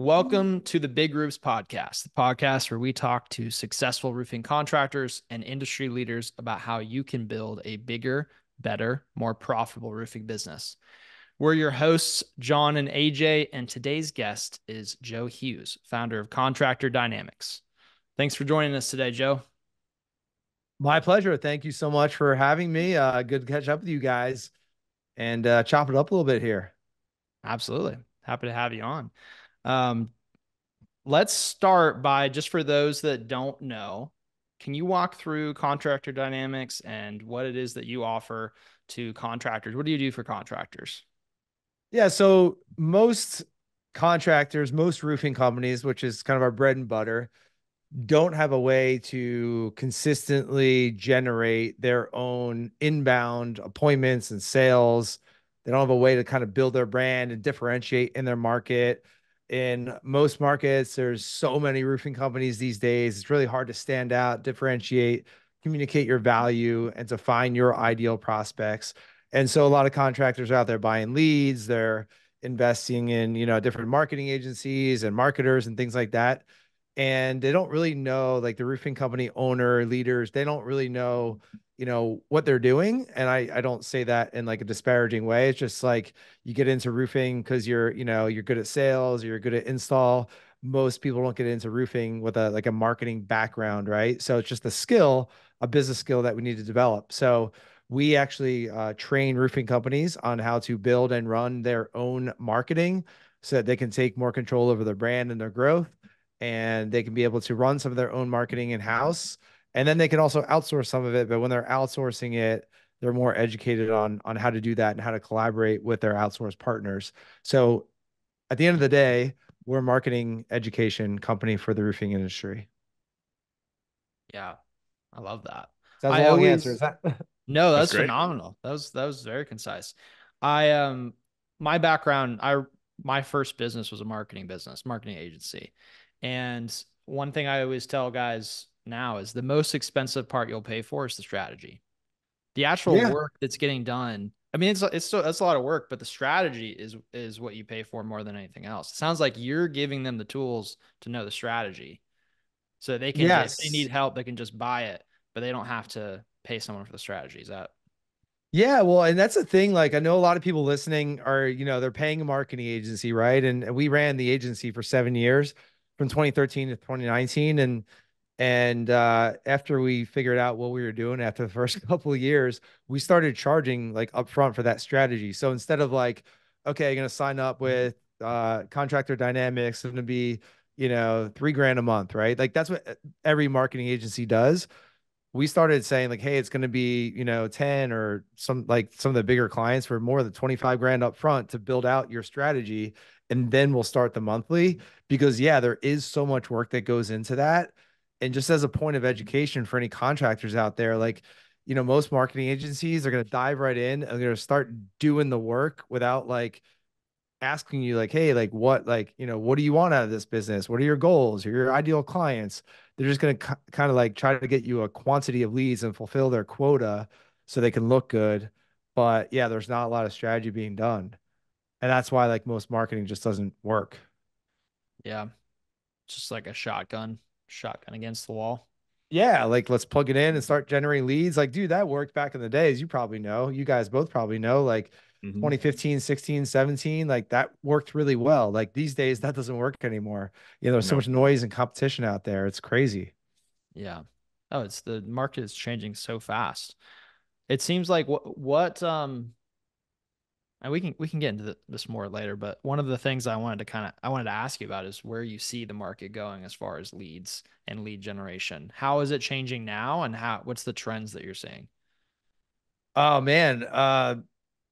Welcome to the Big Roofs Podcast, the podcast where we talk to successful roofing contractors and industry leaders about how you can build a bigger, better, more profitable roofing business. We're your hosts, John and AJ, and today's guest is Joe Hughes, founder of Contractor Dynamics. Thanks for joining us today, Joe. My pleasure. Thank you so much for having me. Uh, good to catch up with you guys and uh, chop it up a little bit here. Absolutely. Happy to have you on. Um, let's start by just for those that don't know, can you walk through contractor dynamics and what it is that you offer to contractors? What do you do for contractors? Yeah, so most contractors, most roofing companies, which is kind of our bread and butter, don't have a way to consistently generate their own inbound appointments and sales. They don't have a way to kind of build their brand and differentiate in their market in most markets. There's so many roofing companies these days. It's really hard to stand out, differentiate, communicate your value, and to find your ideal prospects. And so a lot of contractors are out there buying leads. They're investing in, you know, different marketing agencies and marketers and things like that. And they don't really know, like the roofing company owner, leaders, they don't really know you know what they're doing and i i don't say that in like a disparaging way. It's just like you get into roofing because you're you know you're good at sales you're good at install. Most people don't get into roofing with a like a marketing background right? So it's just a skill a business skill that we need to develop. So we actually uh, train roofing companies on how to build and run their own marketing so that they can take more control over their brand and their growth and they can be able to run some of their own marketing in house and then they can also outsource some of it but when they're outsourcing it they're more educated on on how to do that and how to collaborate with their outsourced partners. So at the end of the day we're a marketing education company for the roofing industry. Yeah i love that. That's a long always, answer is that? No that's, that's phenomenal. That was that was very concise. I um my background i my first business was a marketing business marketing agency. And one thing i always tell guys now is the most expensive part you'll pay for is the strategy. The actual yeah. work that's getting done. I mean, it's it's still that's a lot of work, but the strategy is is what you pay for more than anything else. It sounds like you're giving them the tools to know the strategy, so they can yes. if they need help, they can just buy it, but they don't have to pay someone for the strategy. Is that? Yeah, well, and that's the thing. Like, I know a lot of people listening are, you know, they're paying a marketing agency, right? And we ran the agency for seven years, from 2013 to 2019, and and uh, after we figured out what we were doing after the first couple of years, we started charging like upfront for that strategy. So instead of like, okay, I'm gonna sign up with uh, Contractor Dynamics, it's gonna be you know three grand a month, right? Like that's what every marketing agency does. We started saying like, hey, it's gonna be you know ten or some like some of the bigger clients for more than twenty five grand up front to build out your strategy, and then we'll start the monthly because yeah, there is so much work that goes into that and just as a point of education for any contractors out there, like, you know, most marketing agencies are going to dive right in and they're going to start doing the work without like asking you, like, hey, like, what, like, you know, what do you want out of this business? What are your goals or your ideal clients? They're just going to kind of like try to get you a quantity of leads and fulfill their quota so they can look good. But yeah, there's not a lot of strategy being done. And that's why like most marketing just doesn't work. Yeah. Just like a shotgun shotgun against the wall. Yeah, like let's plug it in and start generating leads. Like, dude, that worked back in the days. You probably know. You guys both probably know. Like mm-hmm. 2015, 16, 17, like that worked really well. Like these days, that doesn't work anymore. You know, there's no. so much noise and competition out there. It's crazy. Yeah. Oh, it's the market is changing so fast. It seems like what what um and we can we can get into this more later but one of the things i wanted to kind of i wanted to ask you about is where you see the market going as far as leads and lead generation. How is it changing now and how what's the trends that you're seeing? Oh man uh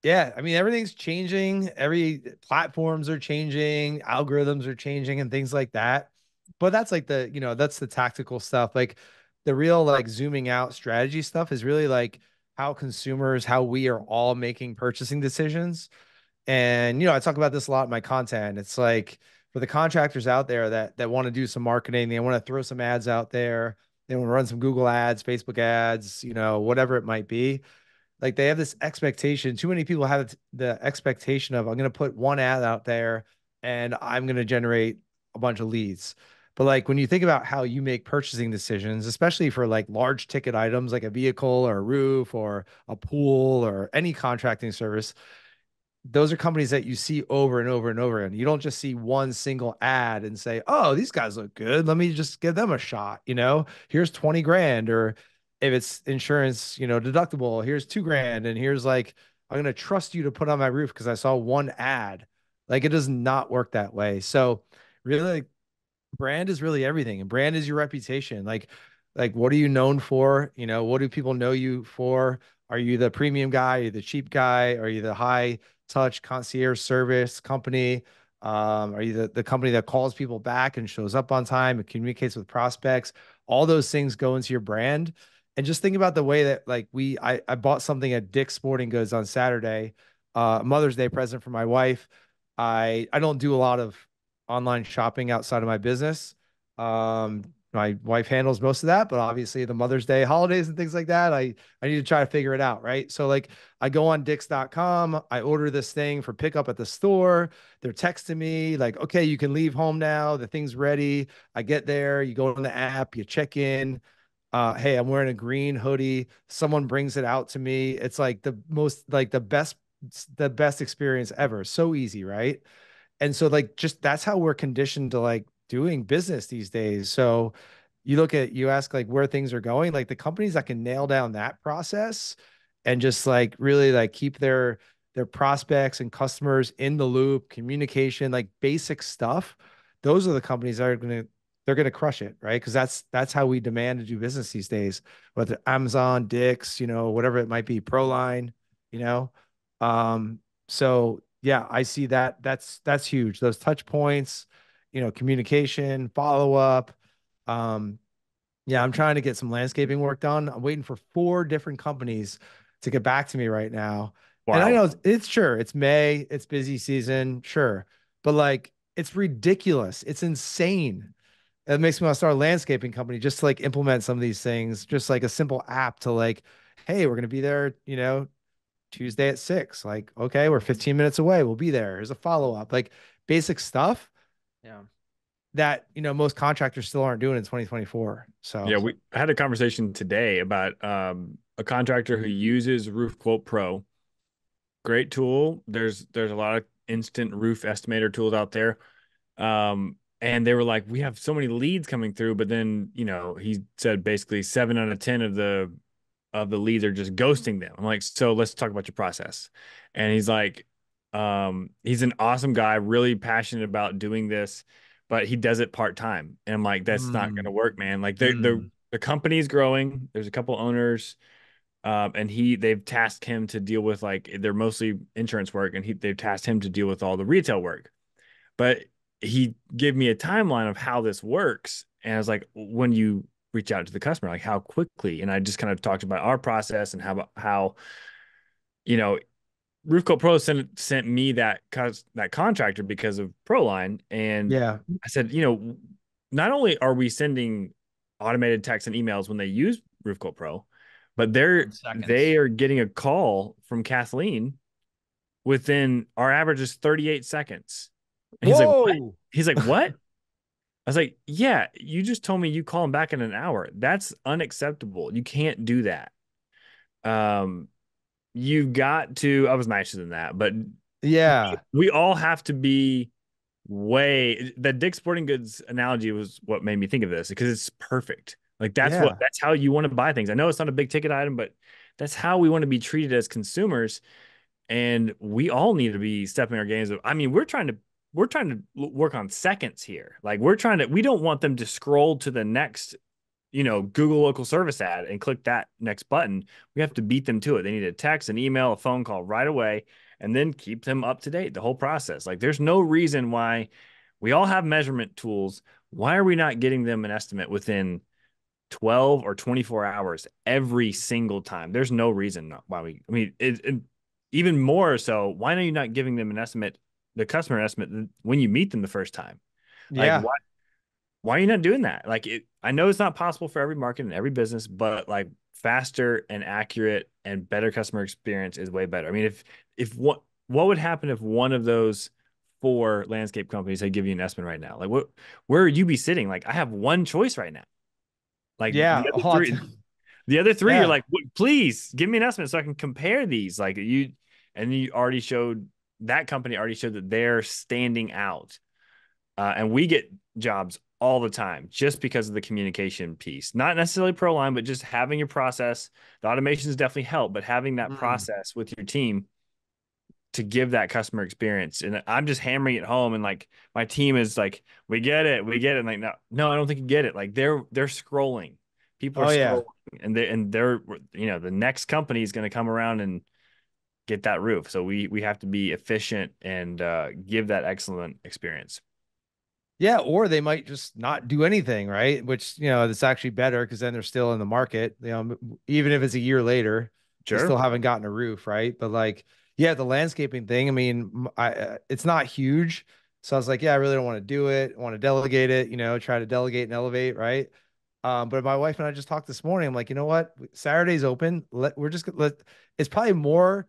yeah i mean everything's changing. Every platforms are changing. Algorithms are changing and things like that. But that's like the you know that's the tactical stuff. Like the real like zooming out strategy stuff is really like how consumers, how we are all making purchasing decisions. And you know, I talk about this a lot in my content. It's like for the contractors out there that that want to do some marketing, they want to throw some ads out there, they want to run some Google ads, Facebook ads, you know, whatever it might be. Like they have this expectation. Too many people have the expectation of I'm going to put one ad out there and I'm going to generate a bunch of leads. But like when you think about how you make purchasing decisions, especially for like large ticket items like a vehicle or a roof or a pool or any contracting service, those are companies that you see over and over and over and you don't just see one single ad and say oh these guys look good. Let me just give them a shot you know? Here's 20 grand or if it's insurance you know deductible here's two grand and here's like i'm going to trust you to put on my roof because i saw one ad. Like it does not work that way. So really brand is really everything and brand is your reputation like like what are you known for you know what do people know you for are you the premium guy are you the cheap guy are you the high touch concierge service company? Um, are you the, the company that calls people back and shows up on time and communicates with prospects? All those things go into your brand. And just think about the way that like we I, I bought something at Dick's Sporting Goods on Saturday, uh, Mother's Day present for my wife. I I don't do a lot of online shopping outside of my business. Um, my wife handles most of that, but obviously the Mother's Day holidays and things like that, I I need to try to figure it out, right? So like I go on dicks.com, I order this thing for pickup at the store. They're texting me like, "Okay, you can leave home now. The thing's ready." I get there, you go on the app, you check in. Uh, hey, I'm wearing a green hoodie. Someone brings it out to me. It's like the most like the best the best experience ever. So easy, right? And so like just that's how we're conditioned to like doing business these days. So you look at you ask like where things are going, like the companies that can nail down that process and just like really like keep their their prospects and customers in the loop, communication, like basic stuff. Those are the companies that are going to they're going to crush it, right? Because that's that's how we demand to do business these days. Whether Amazon, Dick's, you know, whatever it might be, ProLine, you know. Um, so yeah, I see that. That's that's huge. Those touch points, you know, communication, follow up. Um, yeah, I'm trying to get some landscaping work done. I'm waiting for four different companies to get back to me right now. Wow. And I know it's, it's sure it's May, it's busy season, sure, but like it's ridiculous. It's insane. It makes me want to start a landscaping company just to like implement some of these things, just like a simple app to like, hey, we're gonna be there, you know, Tuesday at six. Like, okay, we're 15 minutes away. We'll be there. Here's a follow up, like basic stuff yeah. That, you know, most contractors still aren't doing in 2024. So, yeah, we had a conversation today about um, a contractor who uses Roof Quote Pro. Great tool. There's there's a lot of instant roof estimator tools out there. Um, and they were like, we have so many leads coming through, but then, you know, he said basically seven out of 10 of the of the leads are just ghosting them. I'm like, so let's talk about your process. And he's like, um, he's an awesome guy, really passionate about doing this, but he does it part time. And I'm like, that's mm. not gonna work, man. Like the mm. the the company's growing. There's a couple owners, um, and he they've tasked him to deal with like they're mostly insurance work, and he they've tasked him to deal with all the retail work. But he gave me a timeline of how this works, and I was like, when you reach out to the customer, like how quickly, and I just kind of talked about our process and how how you know Roof Quote Pro sent sent me that cause that contractor because of ProLine, and yeah, I said, you know, not only are we sending automated texts and emails when they use Roof Quote Pro, but they're they are getting a call from Kathleen within our average is 38 seconds. And he's Whoa. like, what? he's like, what? I was like, yeah, you just told me you call him back in an hour. That's unacceptable. You can't do that. Um, you got to i was nicer than that but yeah we all have to be way the dick sporting goods analogy was what made me think of this because it's perfect like that's yeah. what that's how you want to buy things i know it's not a big ticket item but that's how we want to be treated as consumers and we all need to be stepping our games up i mean we're trying to we're trying to work on seconds here like we're trying to we don't want them to scroll to the next you know, Google local service ad and click that next button. We have to beat them to it. They need a text, an email, a phone call right away, and then keep them up to date the whole process. Like there's no reason why we all have measurement tools. Why are we not getting them an estimate within 12 or 24 hours every single time? There's no reason why we, I mean, it, it, even more so, why are you not giving them an estimate, the customer estimate when you meet them the first time? Like, yeah. Why, why are you not doing that? Like it, I know it's not possible for every market and every business, but like faster and accurate and better customer experience is way better. I mean, if if what what would happen if one of those four landscape companies that give you an estimate right now? Like, what, where would you be sitting? Like, I have one choice right now. Like, yeah, the other three, the other three Yeah. are like, please give me an estimate so I can compare these. Like, you, and you already showed that company already showed that they're standing out. Uh, and we get jobs all the time just because of the communication piece. Not necessarily ProLine, but just having your process. The automations definitely help, but having that Mm. process with your team to give that customer experience. And I'm just hammering it home, and like my team is like, "We get it, we get it." And like, no, no, I don't think you get it. Like they're they're scrolling. People are Oh, yeah. scrolling, and they and they're you know the next company is going to come around and get that roof. So we we have to be efficient and uh, give that excellent experience. Yeah, or they might just not do anything, right? Which, you know, it's actually better because then they're still in the market. You know, even if it's a year later, they Sure. still haven't gotten a roof, right? But like, yeah, the landscaping thing, I mean, I uh, it's not huge. So I was like, yeah, I really don't want to do it. I want to delegate it, you know, try to delegate and elevate, right? Um, but my wife and I just talked this morning. I'm like, you know what? Saturday's open. Let we're just let it's probably more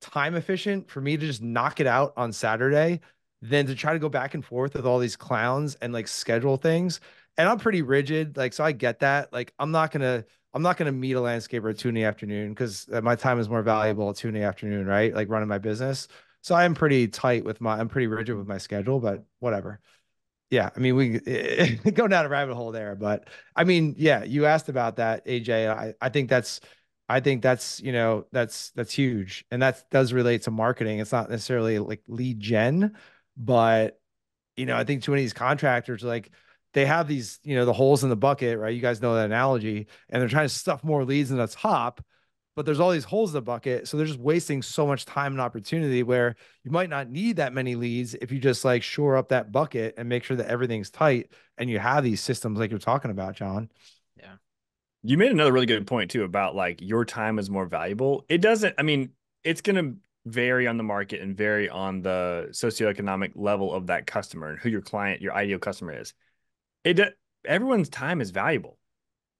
time efficient for me to just knock it out on Saturday than to try to go back and forth with all these clowns and like schedule things. And I'm pretty rigid, like so I get that. Like I'm not gonna I'm not gonna meet a landscaper at two in the afternoon because uh, my time is more valuable at two in the afternoon, right? Like running my business. So I am pretty tight with my I'm pretty rigid with my schedule, but whatever. Yeah, I mean we go down a rabbit hole there, but I mean, yeah, you asked about that, AJ. I, I think that's I think that's you know that's that's huge, and that does relate to marketing. It's not necessarily like lead gen, but you know I think too many of these contractors like they have these you know the holes in the bucket, right? You guys know that analogy, and they're trying to stuff more leads in the top, but there's all these holes in the bucket, so they're just wasting so much time and opportunity where you might not need that many leads if you just like shore up that bucket and make sure that everything's tight and you have these systems like you're talking about, John. You made another really good point too about like your time is more valuable. It doesn't, I mean, it's going to vary on the market and vary on the socioeconomic level of that customer and who your client, your ideal customer is. It everyone's time is valuable.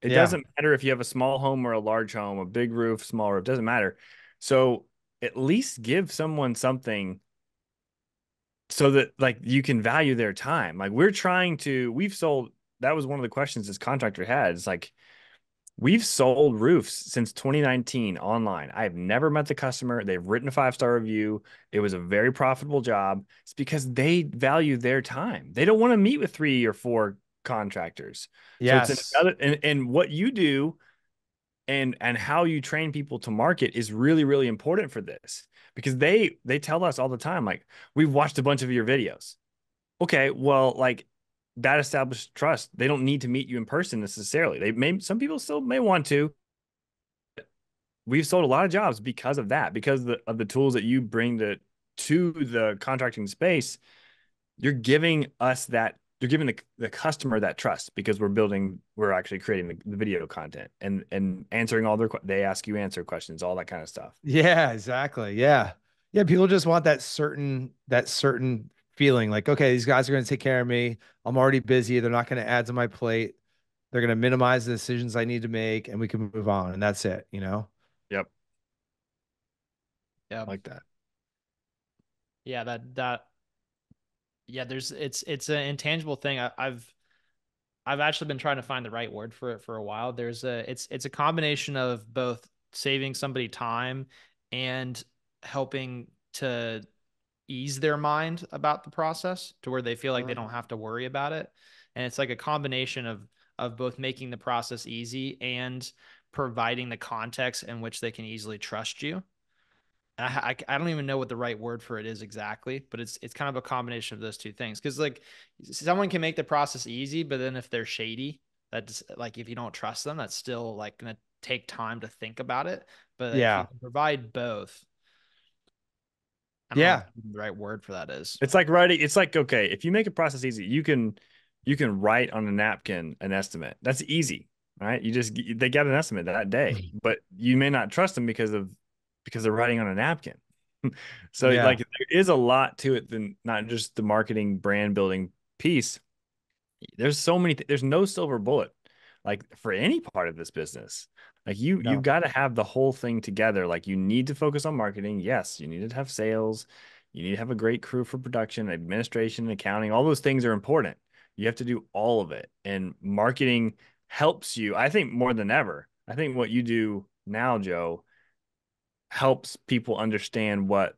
It Yeah. doesn't matter if you have a small home or a large home, a big roof, small roof, doesn't matter. So at least give someone something so that like you can value their time. Like we're trying to, we've sold, that was one of the questions this contractor had. It's like, we've sold roofs since 2019 online. I have never met the customer. They've written a five star review. It was a very profitable job. It's because they value their time. They don't want to meet with three or four contractors. So Yes. it's another, and, and what you do and and how you train people to market is really really important for this because they they tell us all the time like we've watched a bunch of your videos okay well like that established trust they don't need to meet you in person necessarily they may some people still may want to we've sold a lot of jobs because of that because of the, of the tools that you bring to to the contracting space you're giving us that you're giving the, the customer that trust because we're building we're actually creating the, the video content and and answering all their they ask you answer questions all that kind of stuff Yeah, exactly. Yeah. Yeah. People just want that certain, that certain feeling like, okay, these guys are going to take care of me. I'm already busy. They're not going to add to my plate. They're going to minimize the decisions I need to make and we can move on. And that's it, you know? yep Yeah. Like that yeah that that yeah there's it's it's an intangible thing I, i've i've actually been trying to find the right word for it for a while there's a it's it's a combination of both saving somebody time and helping to ease their mind about the process to where they feel like they don't have to worry about it and it's like a combination of of both making the process easy and providing the context in which they can easily trust you I, I I don't even know what the right word for it is exactly, but it's it's kind of a combination of those two things. Because like someone can make the process easy, but then if they're shady, that's like if you don't trust them, that's still like gonna take time to think about it. But if you Yeah. can provide both. Yeah. the right word for that is. it's like writing it's like okay if you make a process easy you can you can write on a napkin an estimate that's easy right you just they got an estimate that day hmm. but you may not trust them because of because they're writing on a napkin so Yeah. like there is a lot to it than not just the marketing brand building piece there's so many th- there's no silver bullet like for any part of this business like you No. you've got to have the whole thing together like you need to focus on marketing yes you need to have sales You need to have a great crew for production, administration, accounting. All those things are important. You have to do all of it. And marketing helps you, I think, more than ever. I think what you do now, Joe, helps people understand what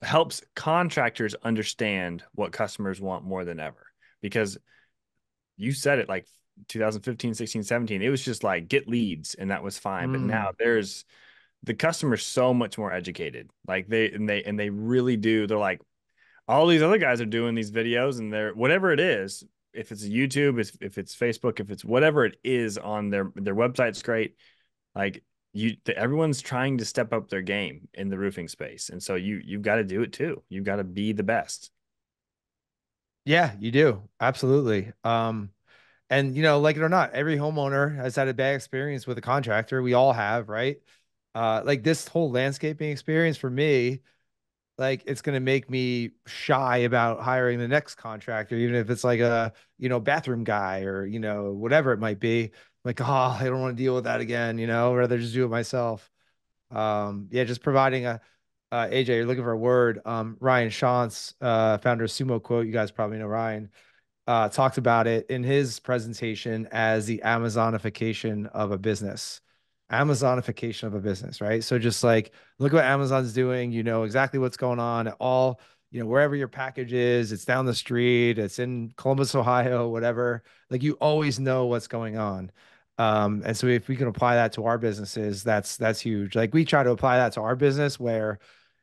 helps contractors understand what customers want more than ever because you said it like 2015 16 17 it was just like get leads and that was fine mm. but now mm. there's the customer's so much more educated like they and they and they really do they're like all these other guys are doing these videos and they're whatever it is if it's youtube if, if it's facebook if it's whatever it is on their their website's great like you everyone's trying to step up their game in the roofing space and so you you've got to do it too you've got to be the best yeah you do absolutely um and you know like it or not every homeowner has had a bad experience with a contractor we all have right uh like this whole landscaping experience for me like it's going to make me shy about hiring the next contractor even if it's like a you know bathroom guy or you know whatever it might be like, oh, I don't want to deal with that again, you know, rather just do it myself. Um, yeah, just providing a uh, AJ, you're looking for a word. Um, Ryan Shank, uh, founder of SumoQuote, you guys probably know Ryan, uh, talked about it in his presentation as the Amazonification of a business. Amazonification of a business, right? So just like look what Amazon's doing, you know exactly what's going on. at All you know, wherever your package is, it's down the street, it's in Columbus, Ohio, whatever. Like you always know what's going on. Um, and so if we can apply that to our businesses, that's that's huge. Like we try to apply that to our business where,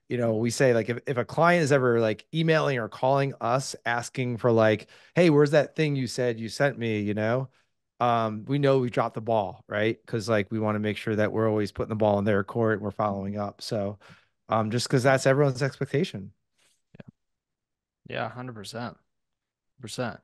you know, we say like if, if a client is ever like emailing or calling us asking for like, hey, where's that thing you said you sent me, you know? Um, we know we dropped the ball, right? Because like we want to make sure that we're always putting the ball in their court and we're following up. So um, just because that's everyone's expectation. Yeah. Yeah, hundred percent. Percent.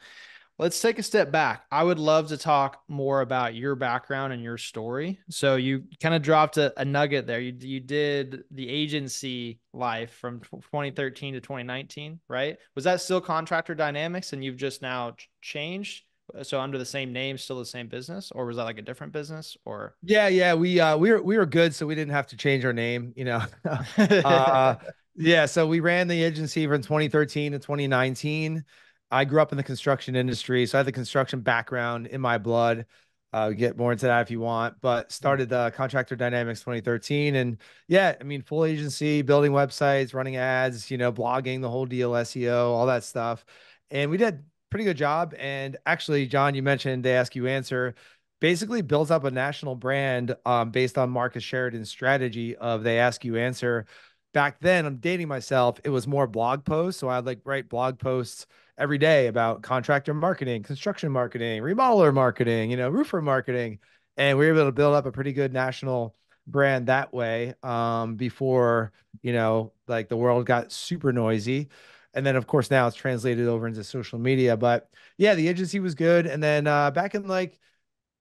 Let's take a step back. I would love to talk more about your background and your story. So you kind of dropped a, a nugget there. You you did the agency life from 2013 to 2019, right? Was that still Contractor Dynamics, and you've just now changed? So under the same name, still the same business, or was that like a different business? Or yeah, yeah, we uh we were we were good, so we didn't have to change our name. You know, uh, yeah. So we ran the agency from 2013 to 2019. I grew up in the construction industry, so I have the construction background in my blood. Uh, get more into that if you want, but started the Contractor Dynamics 2013, and yeah, I mean, full agency, building websites, running ads, you know, blogging, the whole deal, SEO, all that stuff, and we did a pretty good job. And actually, John, you mentioned they ask you answer, basically built up a national brand um, based on Marcus Sheridan's strategy of they ask you answer. Back then, I'm dating myself. It was more blog posts, so I'd like write blog posts every day about contractor marketing, construction marketing, remodeler marketing, you know, roofer marketing. And we were able to build up a pretty good national brand that way um, before, you know, like the world got super noisy. And then, of course, now it's translated over into social media. But yeah, the agency was good. And then uh, back in like,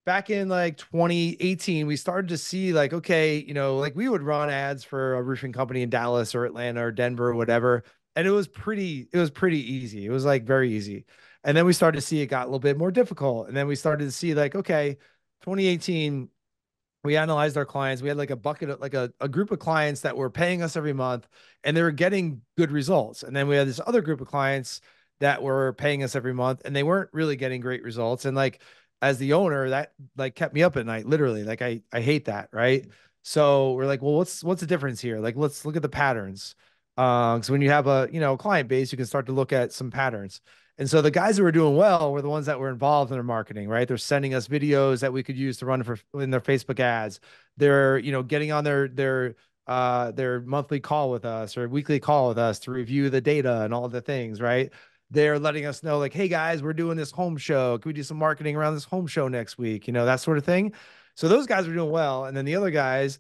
back in like 2018 we started to see like okay you know like we would run ads for a roofing company in dallas or atlanta or denver or whatever and it was pretty it was pretty easy. It was like very easy. And then we started to see it got a little bit more difficult and then we started to see like okay 2018 we analyzed our clients. We had like a bucket of like a, a group of clients that were paying us every month and they were getting good results. And then we had this other group of clients that were paying us every month and they weren't really getting great results. And like as the owner that like kept me up at night literally. Like i i hate that right? So we're like well what's what's the difference here? Like let's look at the patterns because uh, when you have a you know client base, you can start to look at some patterns. And so the guys who were doing well were the ones that were involved in their marketing, right? They're sending us videos that we could use to run for in their Facebook ads. They're you know getting on their their uh, their monthly call with us or weekly call with us to review the data and all the things, right? They're letting us know like, hey guys, we're doing this home show. Can we do some marketing around this home show next week? You know that sort of thing. So those guys were doing well, and then the other guys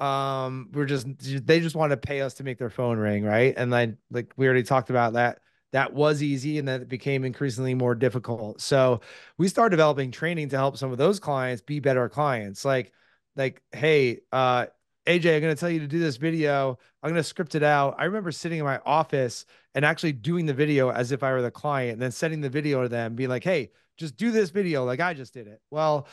um we're just they just want to pay us to make their phone ring right? And then like we already talked about that. That was easy and then it became increasingly more difficult. So we started developing training to help some of those clients be better clients. Like like hey uh aj i'm going to tell you to do this video. I'm going to script it out. I remember sitting in my office and actually doing the video as if i were the client and then sending the video to them being like hey just do this video like i just did it. Well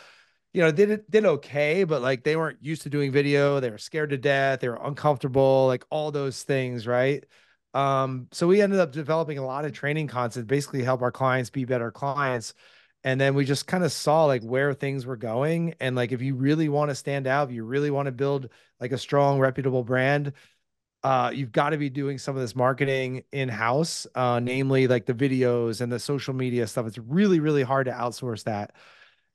you know, did did okay, but like they weren't used to doing video. They were scared to death. They were uncomfortable, like all those things, right? Um, so we ended up developing a lot of training content, basically help our clients be better clients. And then we just kind of saw like where things were going. And like if you really want to stand out, if you really want to build like a strong, reputable brand, uh, you've got to be doing some of this marketing in house, uh, namely like the videos and the social media stuff. It's really, really hard to outsource that.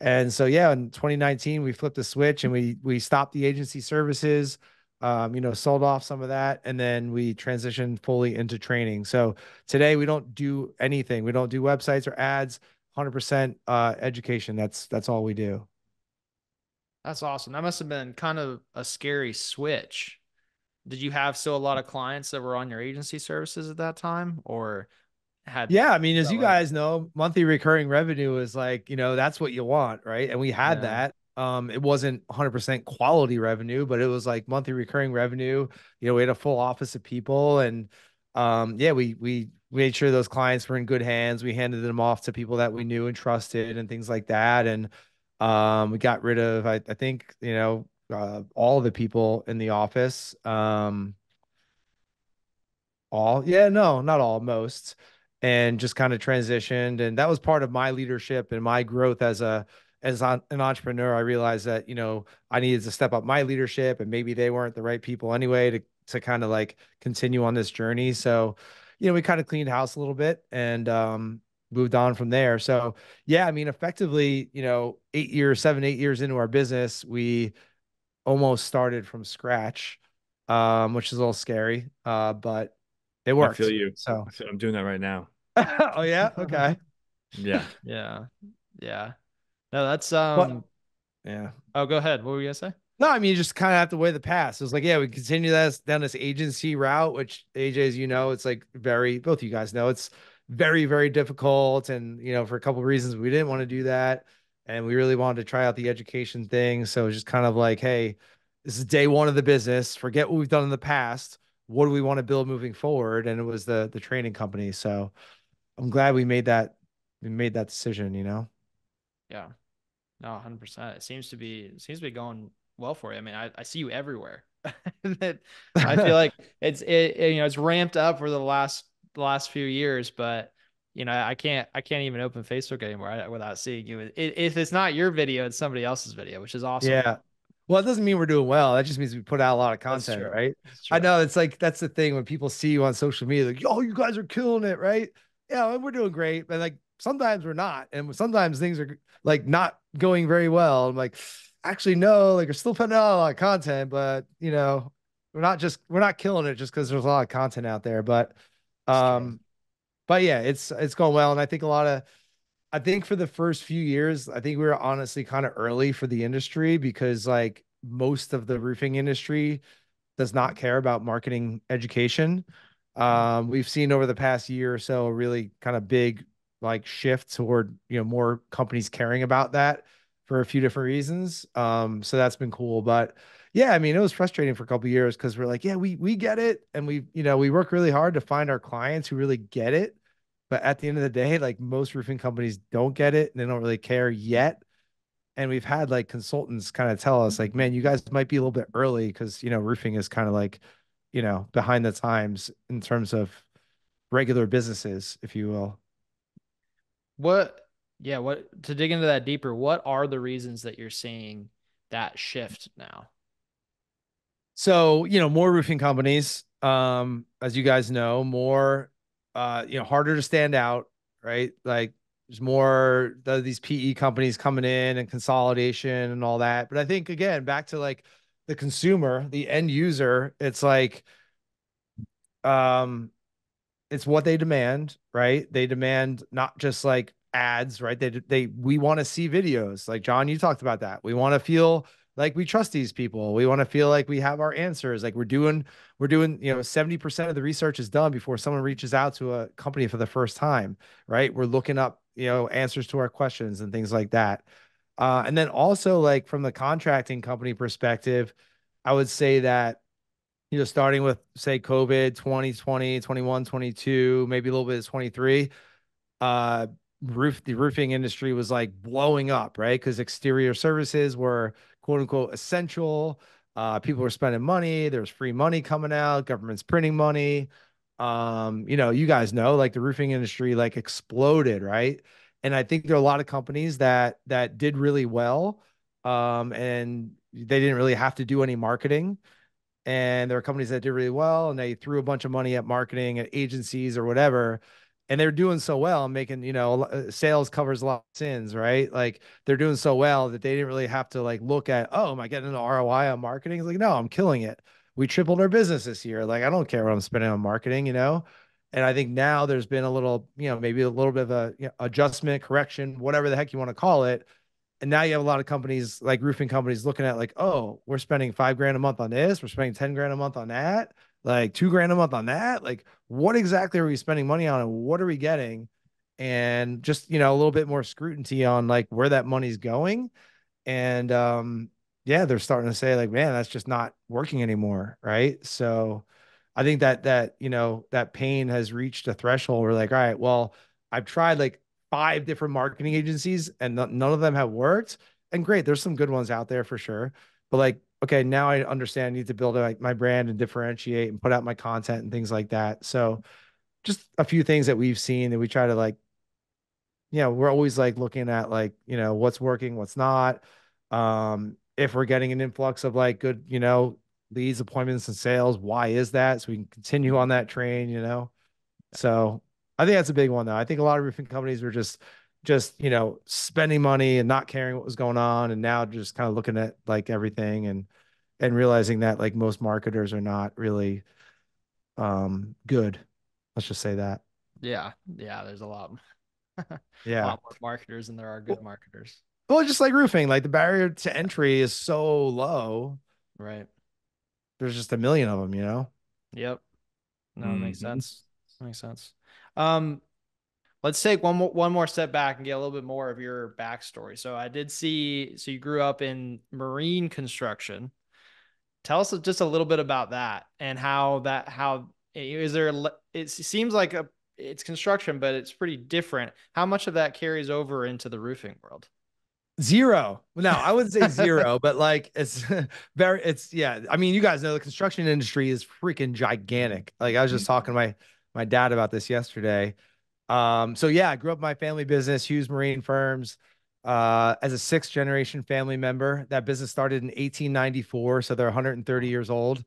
And so, yeah, in 2019, we flipped the switch and we we stopped the agency services, um, you know, sold off some of that, and then we transitioned fully into training. So today we don't do anything. We don't do websites or ads. 100% uh, education. That's that's all we do. That's awesome. That must have been kind of a scary switch. Did you have still a lot of clients that were on your agency services at that time, or had yeah i mean as you guys know monthly recurring revenue is like you know that's what you want right? And we had yeah. that. Um it wasn't 100% quality revenue but it was like monthly recurring revenue you know we had a full office of people and um yeah we we made sure those clients were in good hands. We handed them off to people that we knew and trusted and things like that. And um we got rid of i, I think you know uh, all the people in the office um all yeah no not all most and just kind of transitioned and that was part of my leadership and my growth as a as an entrepreneur. I realized that you know i needed to step up my leadership and maybe they weren't the right people anyway to to kind of like continue on this journey. So you know we kind of cleaned house a little bit and um moved on from there. So yeah i mean effectively you know eight years seven eight years into our business we almost started from scratch um which is a little scary uh but it worked. I feel you. So I'm doing that right now. oh yeah. Okay. yeah. Yeah. Yeah. No, that's um. yeah. Oh, go ahead. What were you gonna say? No, I mean you just kind of have to weigh the past. It was like, yeah, we continue that down this agency route, which AJ, as you know, it's like very both you guys know it's very, very difficult. And you know, for a couple of reasons, we didn't want to do that. And we really wanted to try out the education thing. So it's just kind of like, hey, this is day one of the business. Forget what we've done in the past what do we want to build moving forward? And it was the the training company. So I'm glad we made that we made that decision, you know? Yeah. No, 100 percent It seems to be, it seems to be going well for you. I mean, I, I see you everywhere. I feel like it's, it, it, you know, it's ramped up for the last, the last few years, but you know, I can't, I can't even open Facebook anymore without seeing you. If it's not your video, it's somebody else's video, which is awesome. Yeah. Well, it doesn't mean we're doing well. That just means we put out a lot of content, right? I know it's like that's the thing when people see you on social media, like, "Yo, you guys are killing it, right?" Yeah, we're doing great, but like sometimes we're not, and sometimes things are like not going very well. I'm like, actually, no, like we're still putting out a lot of content, but you know, we're not just we're not killing it just because there's a lot of content out there. But, um, but yeah, it's it's going well, and I think a lot of I think for the first few years, I think we were honestly kind of early for the industry because like most of the roofing industry does not care about marketing education. Um, we've seen over the past year or so a really kind of big like shift toward you know more companies caring about that for a few different reasons. Um, so that's been cool. But yeah, I mean, it was frustrating for a couple years because we're like, yeah, we we get it, and we you know we work really hard to find our clients who really get it but at the end of the day, like most roofing companies don't get it and they don't really care yet. And we've had like consultants kind of tell us, like, man, you guys might be a little bit early because, you know, roofing is kind of like, you know, behind the times in terms of regular businesses, if you will. What, yeah, what to dig into that deeper, what are the reasons that you're seeing that shift now? So, you know, more roofing companies, um, as you guys know, more uh, you know, harder to stand out, right? Like there's more the, these PE companies coming in and consolidation and all that. But I think again, back to like the consumer, the end user, it's like um it's what they demand, right? They demand not just like ads, right? They they we want to see videos. Like John, you talked about that. We want to feel like we trust these people. We want to feel like we have our answers. Like we're doing, we're doing, you know, 70% of the research is done before someone reaches out to a company for the first time, right? We're looking up, you know, answers to our questions and things like that. Uh, and then also like from the contracting company perspective, I would say that, you know, starting with say COVID 2020, 21, 22, maybe a little bit of 23, uh, roof, the roofing industry was like blowing up, right? Because exterior services were quote unquote essential. Uh, people were spending money. There's free money coming out. Government's printing money. um, you know, you guys know like the roofing industry like exploded, right? And I think there are a lot of companies that that did really well. Um, and they didn't really have to do any marketing. And there are companies that did really well and they threw a bunch of money at marketing at agencies or whatever. And they're doing so well, making, you know, uh, sales covers a lot of sins, right? Like they're doing so well that they didn't really have to like look at, oh, am I getting an ROI on marketing? It's like, no, I'm killing it we tripled our business this year. Like, I don't care what I'm spending on marketing, you know? And I think now there's been a little, you know, maybe a little bit of a you know, adjustment, correction, whatever the heck you want to call it. And now you have a lot of companies like roofing companies looking at like, oh, we're spending five grand a month on this, we're spending 10 grand a month on that, like two grand a month on that. Like, what exactly are we spending money on and what are we getting? And just, you know, a little bit more scrutiny on like where that money's going. And um, yeah, they're starting to say like, man, that's just not working anymore, right? So I think that that you know that pain has reached a threshold where like, all right, well, I've tried like five different marketing agencies and none of them have worked. And great, there's some good ones out there for sure, but like, okay, now I understand I need to build like my brand and differentiate and put out my content and things like that. So just a few things that we've seen that we try to like, you know, we're always like looking at like, you know, what's working, what's not. Um, if we're getting an influx of like good, you know, leads, appointments, and sales, why is that? So we can continue on that train, you know. So I think that's a big one though. I think a lot of roofing companies were just just, you know, spending money and not caring what was going on. And now just kind of looking at like everything and and realizing that like most marketers are not really um good. Let's just say that. Yeah. Yeah. There's a lot. yeah. A lot more marketers than there are good well, marketers. Well, just like roofing, like the barrier to entry is so low. Right. There's just a million of them, you know? Yep. No, mm-hmm. makes sense. Makes sense. Um, let's take one more one more step back and get a little bit more of your backstory. So I did see so you grew up in marine construction. Tell us just a little bit about that and how that how is there it seems like a it's construction but it's pretty different. How much of that carries over into the roofing world? Zero. No, I wouldn't say zero, but like it's very, it's yeah. I mean, you guys know the construction industry is freaking gigantic. Like I was just mm-hmm. talking to my my dad about this yesterday. Um, so yeah, I grew up my family business, Hughes Marine Firms, uh, as a sixth generation family member. That business started in 1894, so they're 130 years old.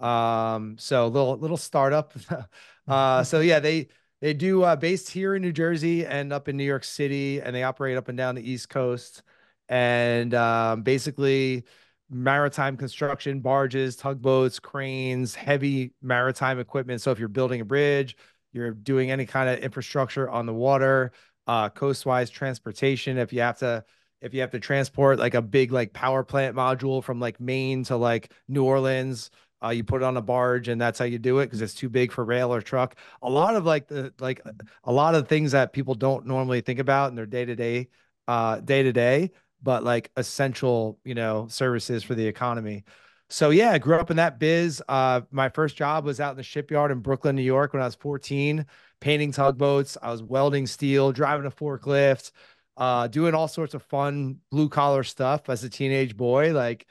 Um, so little little startup. uh, so yeah, they they do uh, based here in New Jersey and up in New York City, and they operate up and down the East Coast and um, basically maritime construction, barges, tugboats, cranes, heavy maritime equipment. So if you're building a bridge, you're doing any kind of infrastructure on the water, uh, coastwise transportation. If you have to, if you have to transport like a big like power plant module from like Maine to like New Orleans, uh, you put it on a barge and that's how you do it because it's too big for rail or truck. A lot of like the like a lot of things that people don't normally think about in their day to day, uh, day to day but like essential, you know, services for the economy. So yeah, I grew up in that biz. Uh, my first job was out in the shipyard in Brooklyn, New York, when I was 14, painting tugboats. I was welding steel, driving a forklift, uh, doing all sorts of fun blue collar stuff as a teenage boy, like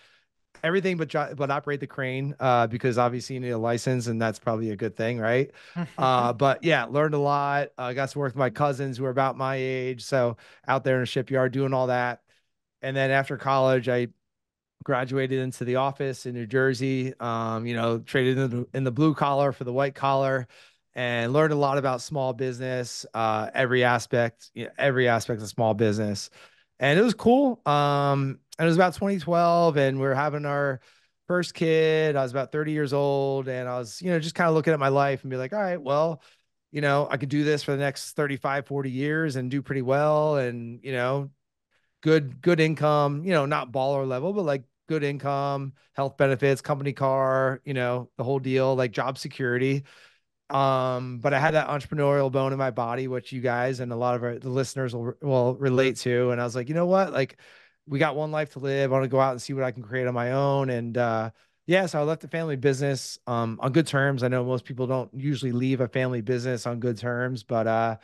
everything but but operate the crane uh, because obviously you need a license and that's probably a good thing, right? uh, but yeah, learned a lot. I uh, got to work with my cousins who are about my age, so out there in the shipyard doing all that and then after college, I graduated into the office in New Jersey. Um, you know, traded in the, in the blue collar for the white collar, and learned a lot about small business, uh, every aspect, you know, every aspect of small business, and it was cool. Um, and it was about 2012, and we are having our first kid. I was about 30 years old, and I was, you know, just kind of looking at my life and be like, all right, well. You know, I could do this for the next 35, 40 years and do pretty well and, you know, good good income, you know, not baller level, but like good income, health benefits, company car, you know, the whole deal, like job security. Um, but I had that entrepreneurial bone in my body, which you guys and a lot of our, the listeners will will relate to. And I was like, you know what, like we got one life to live. I want to go out and see what I can create on my own. And uh, yeah, so I left the family business um, on good terms. I know most people don't usually leave a family business on good terms, but uh,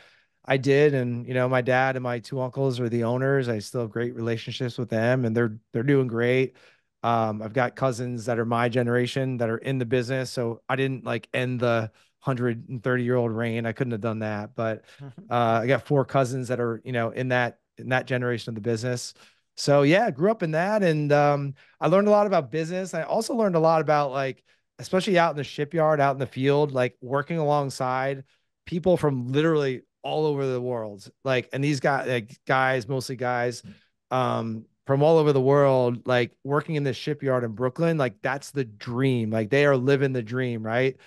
I did, and you know, my dad and my two uncles are the owners. I still have great relationships with them, and they're they're doing great. Um, I've got cousins that are my generation that are in the business, so I didn't like end the 130 year old reign. I couldn't have done that, but uh, I got four cousins that are, you know, in that in that generation of the business. So yeah, grew up in that, and um, I learned a lot about business. I also learned a lot about like, especially out in the shipyard, out in the field, like working alongside people from literally all over the world. Like, and these guys, like guys, mostly guys, um, from all over the world, like working in this shipyard in Brooklyn, like that's the dream. Like they are living the dream, right?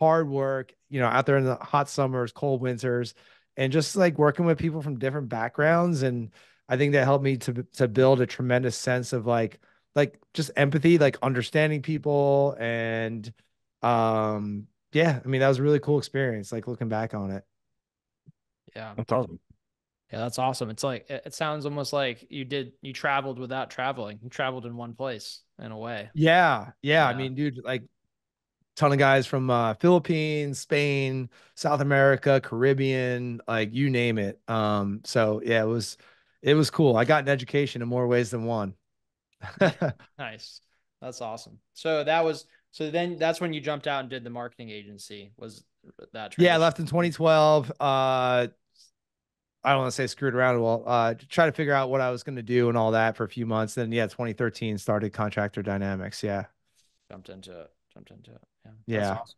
Hard work, you know, out there in the hot summers, cold winters, and just like working with people from different backgrounds. And I think that helped me to to build a tremendous sense of like like just empathy, like understanding people and um yeah, I mean that was a really cool experience, like looking back on it. Yeah. That's awesome. Yeah, that's awesome. It's like it, sounds almost like you did you traveled without traveling. You traveled in one place in a way. Yeah, yeah. I mean, dude, like ton of guys from uh Philippines, Spain, South America, Caribbean, like you name it. Um, so yeah, it was it was cool. I got an education in more ways than one. nice. That's awesome. So that was so then that's when you jumped out and did the marketing agency. Was that transition? Yeah, I left in 2012. Uh I don't want to say screwed around. Well, uh, try to figure out what I was going to do and all that for a few months. Then, yeah, 2013 started Contractor Dynamics. Yeah, jumped into it. Jumped into it. Yeah. Yeah. Awesome.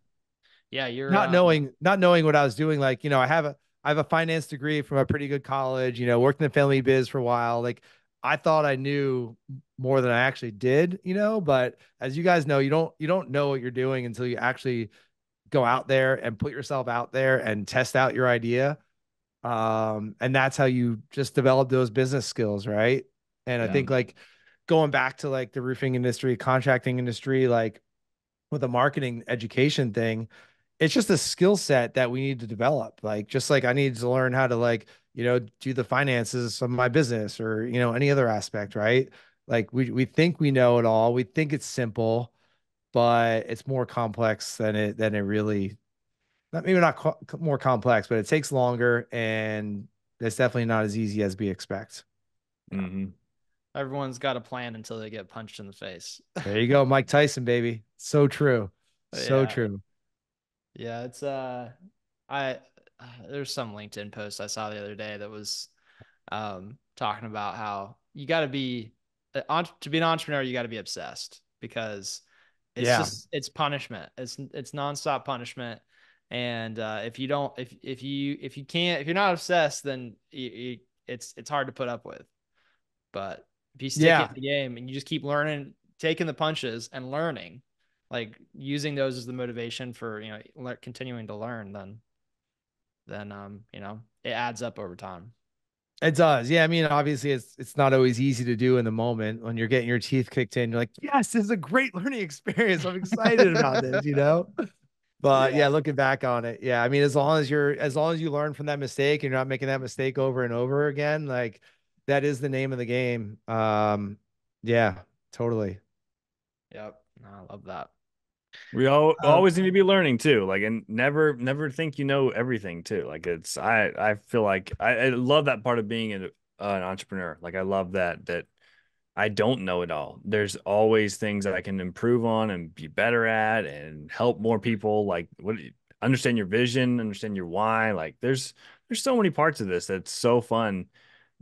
Yeah, you're not um, knowing, not knowing what I was doing. Like, you know, I have a, I have a finance degree from a pretty good college. You know, worked in the family biz for a while. Like, I thought I knew more than I actually did. You know, but as you guys know, you don't, you don't know what you're doing until you actually go out there and put yourself out there and test out your idea um and that's how you just develop those business skills right? And yeah. i think like going back to like the roofing industry contracting industry like with a marketing education thing it's just a skill set that we need to develop. Like just like i need to learn how to like you know do the finances of my business or you know any other aspect right? Like we we think we know it all. We think it's simple but it's more complex than it than it really not maybe not co- more complex, but it takes longer and it's definitely not as easy as we expect. Mm-hmm. Everyone's got a plan until they get punched in the face. there you go, Mike Tyson, baby. So true. So yeah. true. Yeah, it's uh, I uh, there's some LinkedIn post I saw the other day that was um talking about how you got to be uh, to be an entrepreneur, you got to be obsessed because it's yeah. just it's punishment. It's it's nonstop punishment and uh, if you don't, if if you if you can't, if you're not obsessed, then you, you, it's it's hard to put up with. But if you stick yeah. in the game and you just keep learning, taking the punches and learning, like using those as the motivation for you know le- continuing to learn, then then um you know it adds up over time. It does. Yeah. I mean, obviously it's it's not always easy to do in the moment when you're getting your teeth kicked in. You're like, yes, this is a great learning experience. I'm excited about this, you know? But yeah. yeah. looking back on it, yeah, I mean, as long as you're, as long as you learn from that mistake and you're not making that mistake over and over again, like that is the name of the game. Um, yeah, totally. Yep, I love that. We all um, always need to be learning too, like, and never, never think you know everything too. Like, it's I, I feel like I, I love that part of being an, uh, an entrepreneur. Like, I love that that I don't know it all. There's always things that I can improve on and be better at and help more people like what understand your vision, understand your why. Like there's there's so many parts of this that's so fun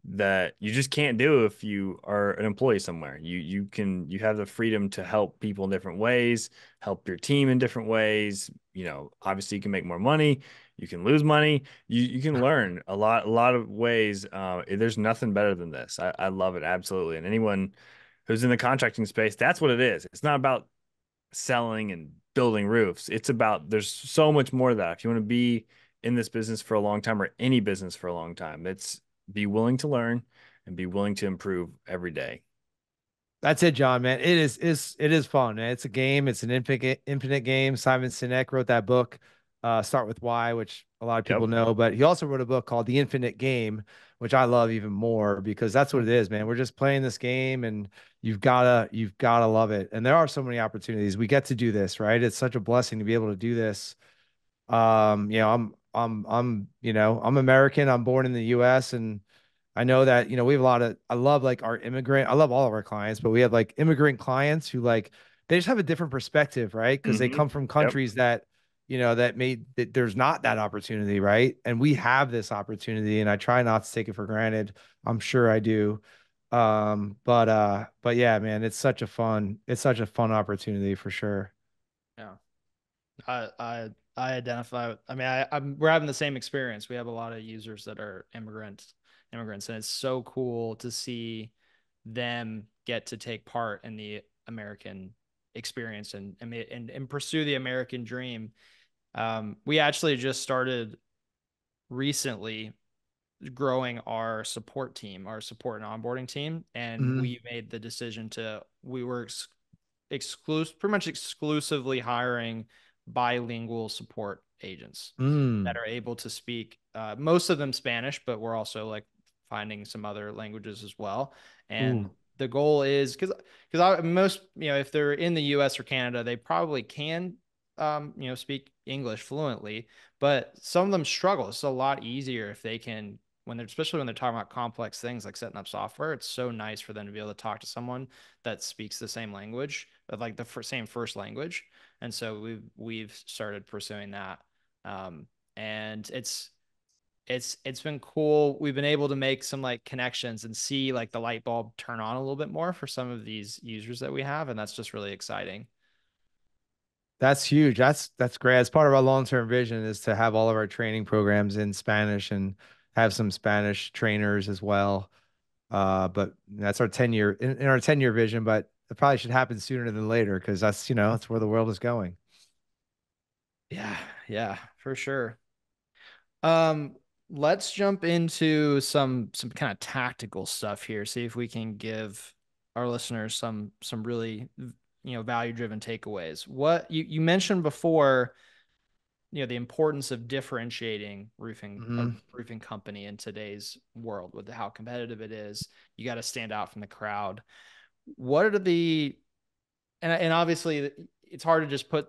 that you just can't do if you are an employee somewhere. You you can you have the freedom to help people in different ways, help your team in different ways. You know, obviously you can make more money you can lose money you you can learn a lot a lot of ways uh, there's nothing better than this I, I love it absolutely and anyone who's in the contracting space that's what it is it's not about selling and building roofs it's about there's so much more of that if you want to be in this business for a long time or any business for a long time it's be willing to learn and be willing to improve every day that's it, John, man. It is is it is fun. Man. It's a game. It's an infinite infinite game. Simon Sinek wrote that book uh, Start with Why, which a lot of people yep. know. But he also wrote a book called The Infinite Game, which I love even more because that's what it is, man. We're just playing this game, and you've gotta you've gotta love it. And there are so many opportunities. We get to do this, right? It's such a blessing to be able to do this. Um, you know, I'm I'm I'm you know I'm American. I'm born in the U.S. and I know that you know we have a lot of I love like our immigrant. I love all of our clients, but we have like immigrant clients who like they just have a different perspective, right? Because mm-hmm. they come from countries yep. that you know, that made that there's not that opportunity, right? And we have this opportunity, and I try not to take it for granted. I'm sure I do. Um, but uh, but yeah, man, it's such a fun, it's such a fun opportunity for sure. Yeah. I I I identify. I mean, I, I'm we're having the same experience. We have a lot of users that are immigrants, immigrants, and it's so cool to see them get to take part in the American experience and and and, and pursue the American dream. Um, we actually just started recently growing our support team, our support and onboarding team, and mm-hmm. we made the decision to we were ex- exclusive, pretty much exclusively hiring bilingual support agents mm. that are able to speak uh, most of them Spanish, but we're also like finding some other languages as well. And Ooh. the goal is because because most you know if they're in the U.S. or Canada, they probably can um, you know speak English fluently, but some of them struggle. It's a lot easier if they can when they're especially when they're talking about complex things like setting up software it's so nice for them to be able to talk to someone that speaks the same language like the same first language. And so we've we've started pursuing that um, and it's it's it's been cool. We've been able to make some like connections and see like the light bulb turn on a little bit more for some of these users that we have and that's just really exciting that's huge that's that's great as part of our long-term vision is to have all of our training programs in spanish and have some Spanish trainers as well. Uh, but that's our 10 year in, in our 10 year vision, but it probably should happen sooner than later because that's, you know, that's where the world is going. Yeah. Yeah, for sure. Um, let's jump into some, some kind of tactical stuff here. See if we can give our listeners some, some really, you know, value driven takeaways. What you, you mentioned before, you know the importance of differentiating roofing mm-hmm. roofing company in today's world with how competitive it is you got to stand out from the crowd what are the and, and obviously it's hard to just put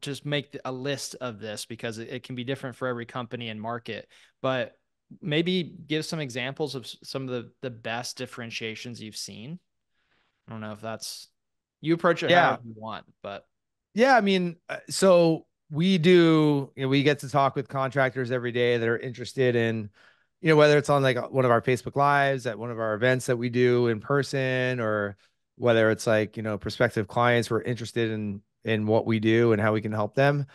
just make a list of this because it, it can be different for every company and market but maybe give some examples of some of the the best differentiations you've seen i don't know if that's you approach it yeah. however you want but yeah i mean uh, so we do you know, we get to talk with contractors every day that are interested in you know whether it's on like one of our facebook lives at one of our events that we do in person or whether it's like you know prospective clients who are interested in in what we do and how we can help them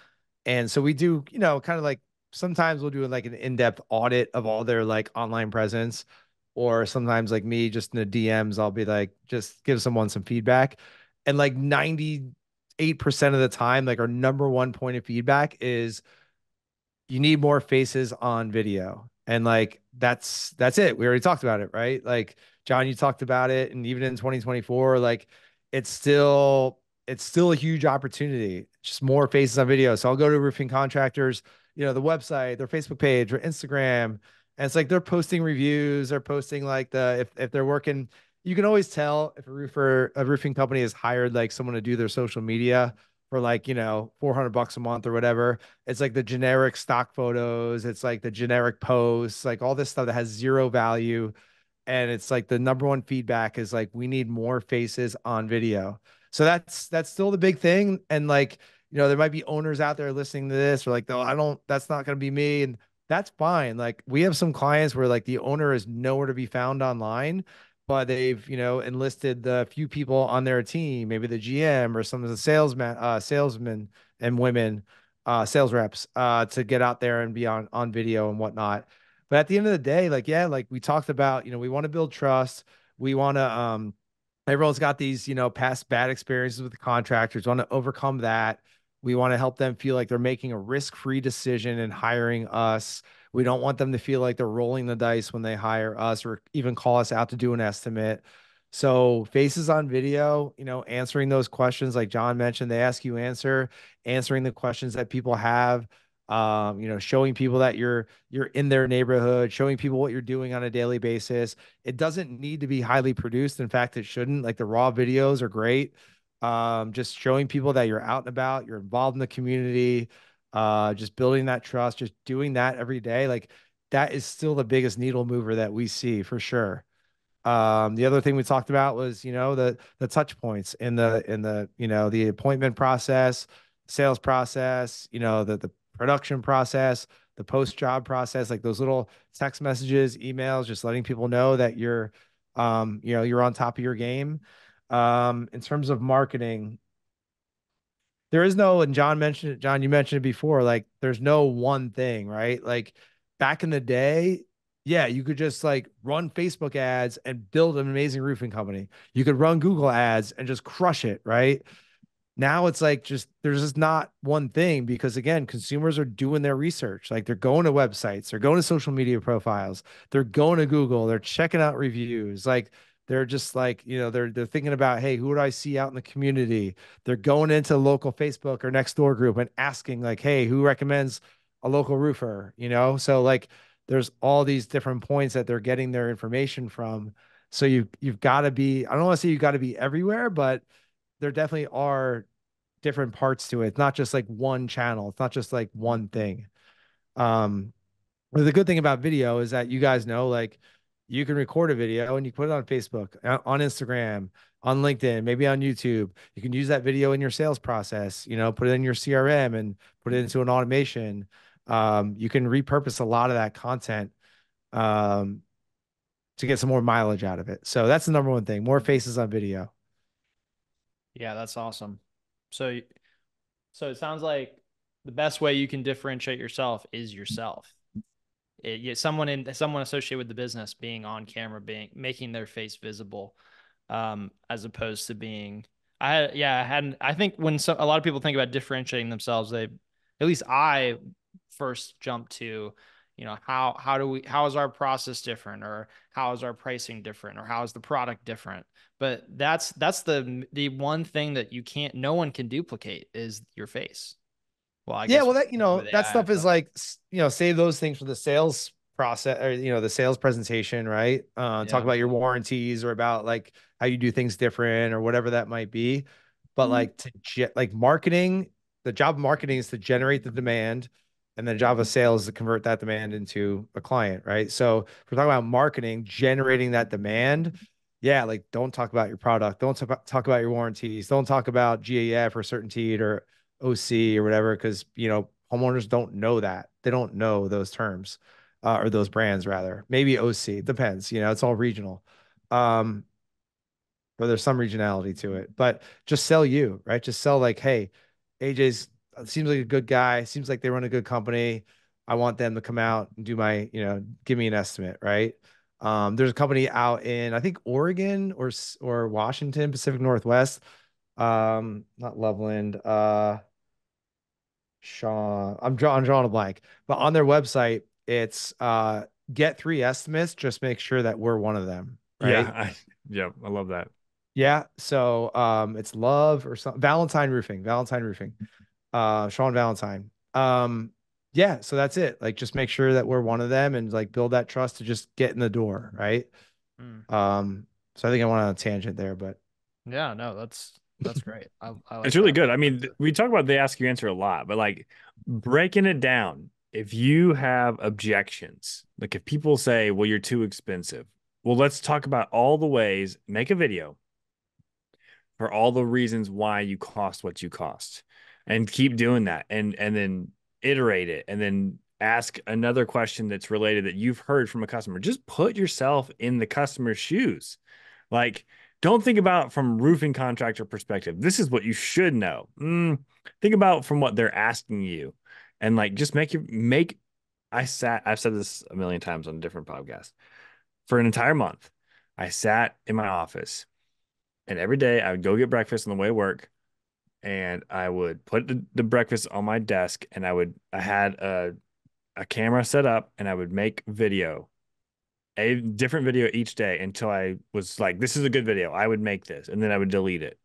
and so we do you know kind of like sometimes we'll do like an in-depth audit of all their like online presence or sometimes like me just in the dms i'll be like just give someone some feedback and like 90 8% of the time, like our number one point of feedback is you need more faces on video. And like that's that's it. We already talked about it, right? Like John, you talked about it. And even in 2024, like it's still it's still a huge opportunity. Just more faces on video. So I'll go to roofing contractors, you know, the website, their Facebook page or Instagram. And it's like they're posting reviews, they're posting like the if if they're working you can always tell if a roofer a roofing company has hired like someone to do their social media for like you know 400 bucks a month or whatever. It's like the generic stock photos. It's like the generic posts like all this stuff that has zero value. And it's like the number one feedback is like we need more faces on video. So that's that's still the big thing. And like you know there might be owners out there listening to this or like though i don't that's not going to be me. And that's fine. Like we have some clients where like the owner is nowhere to be found online but they've you know enlisted the few people on their team, maybe the GM or some of the salesmen, uh, salesmen and women, uh, sales reps, uh, to get out there and be on on video and whatnot. But at the end of the day, like yeah, like we talked about, you know, we want to build trust. We want to um, everyone's got these you know past bad experiences with the contractors. Want to overcome that. We want to help them feel like they're making a risk free decision in hiring us. We don't want them to feel like they're rolling the dice when they hire us or even call us out to do an estimate. So faces on video, you know, answering those questions like John mentioned, they ask you answer, answering the questions that people have, um, you know, showing people that you're you're in their neighborhood, showing people what you're doing on a daily basis. It doesn't need to be highly produced. In fact, it shouldn't. Like the raw videos are great. Um, just showing people that you're out and about, you're involved in the community uh, just building that trust, just doing that every day. Like that is still the biggest needle mover that we see for sure. Um, the other thing we talked about was, you know, the the touch points in the in the you know the appointment process, sales process, you know, the the production process, the post job process, like those little text messages, emails, just letting people know that you're, um, you know, you're on top of your game. Um, in terms of marketing, there is no, and John mentioned it, John, you mentioned it before, like there's no one thing, right? Like back in the day, yeah, you could just like run Facebook ads and build an amazing roofing company. You could run Google ads and just crush it, right? now it's like just there's just not one thing because again consumers are doing their research like they're going to websites they're going to social media profiles they're going to google they're checking out reviews like they're just like you know they're they're thinking about hey who do i see out in the community they're going into local facebook or next door group and asking like hey who recommends a local roofer you know so like there's all these different points that they're getting their information from so you you've got to be i don't want to say you've got to be everywhere but there definitely are different parts to it. It's not just like one channel. It's not just like one thing. Um, but the good thing about video is that you guys know, like, you can record a video and you put it on Facebook, on Instagram, on LinkedIn, maybe on YouTube. You can use that video in your sales process. You know, put it in your CRM and put it into an automation. Um, you can repurpose a lot of that content um, to get some more mileage out of it. So that's the number one thing: more faces on video. Yeah, that's awesome. So, so it sounds like the best way you can differentiate yourself is yourself. It, someone in someone associated with the business being on camera, being making their face visible, um, as opposed to being. I had, yeah, I hadn't. I think when some, a lot of people think about differentiating themselves, they, at least I, first jump to you know how how do we how is our process different or how is our pricing different or how is the product different but that's that's the the one thing that you can't no one can duplicate is your face well I yeah well that you know that stuff is like you know save those things for the sales process or you know the sales presentation right uh yeah. talk about your warranties or about like how you do things different or whatever that might be but mm-hmm. like to ge- like marketing the job of marketing is to generate the demand and then of sales is to convert that demand into a client, right? So if we're talking about marketing, generating that demand, yeah, like don't talk about your product, don't talk about your warranties, don't talk about GAF or CertainTeed or OC or whatever, because you know homeowners don't know that they don't know those terms uh, or those brands rather. Maybe OC depends, you know, it's all regional. Um, but there's some regionality to it, but just sell you, right? Just sell like, hey, AJ's seems like a good guy. Seems like they run a good company. I want them to come out and do my, you know, give me an estimate, right? Um, there's a company out in I think Oregon or or Washington, Pacific Northwest. Um, not Loveland. Uh, Sean. I'm drawing, drawing a blank, but on their website, it's uh, get three estimates. Just make sure that we're one of them. Right? Yeah, I, yeah, I love that. Yeah, so um, it's Love or something. Valentine Roofing. Valentine Roofing uh Sean Valentine. Um yeah, so that's it. Like just make sure that we're one of them and like build that trust to just get in the door, right? Mm. Um so I think I went on a tangent there, but yeah, no, that's that's great. I, I like it's really that. good. I mean, we talk about the ask you answer a lot, but like breaking it down, if you have objections, like if people say, well, you're too expensive, well, let's talk about all the ways, make a video for all the reasons why you cost what you cost and keep doing that and and then iterate it and then ask another question that's related that you've heard from a customer just put yourself in the customer's shoes like don't think about from roofing contractor perspective. This is what you should know. Mm, think about from what they're asking you. And like just make you make i sat i've said this a million times on different podcasts for an entire month i sat in my office and every day i would go get breakfast on the way to work and I would put the, the breakfast on my desk and I would I had a a camera set up and I would make video a different video each day until I was like this is a good video I would make this and then I would delete it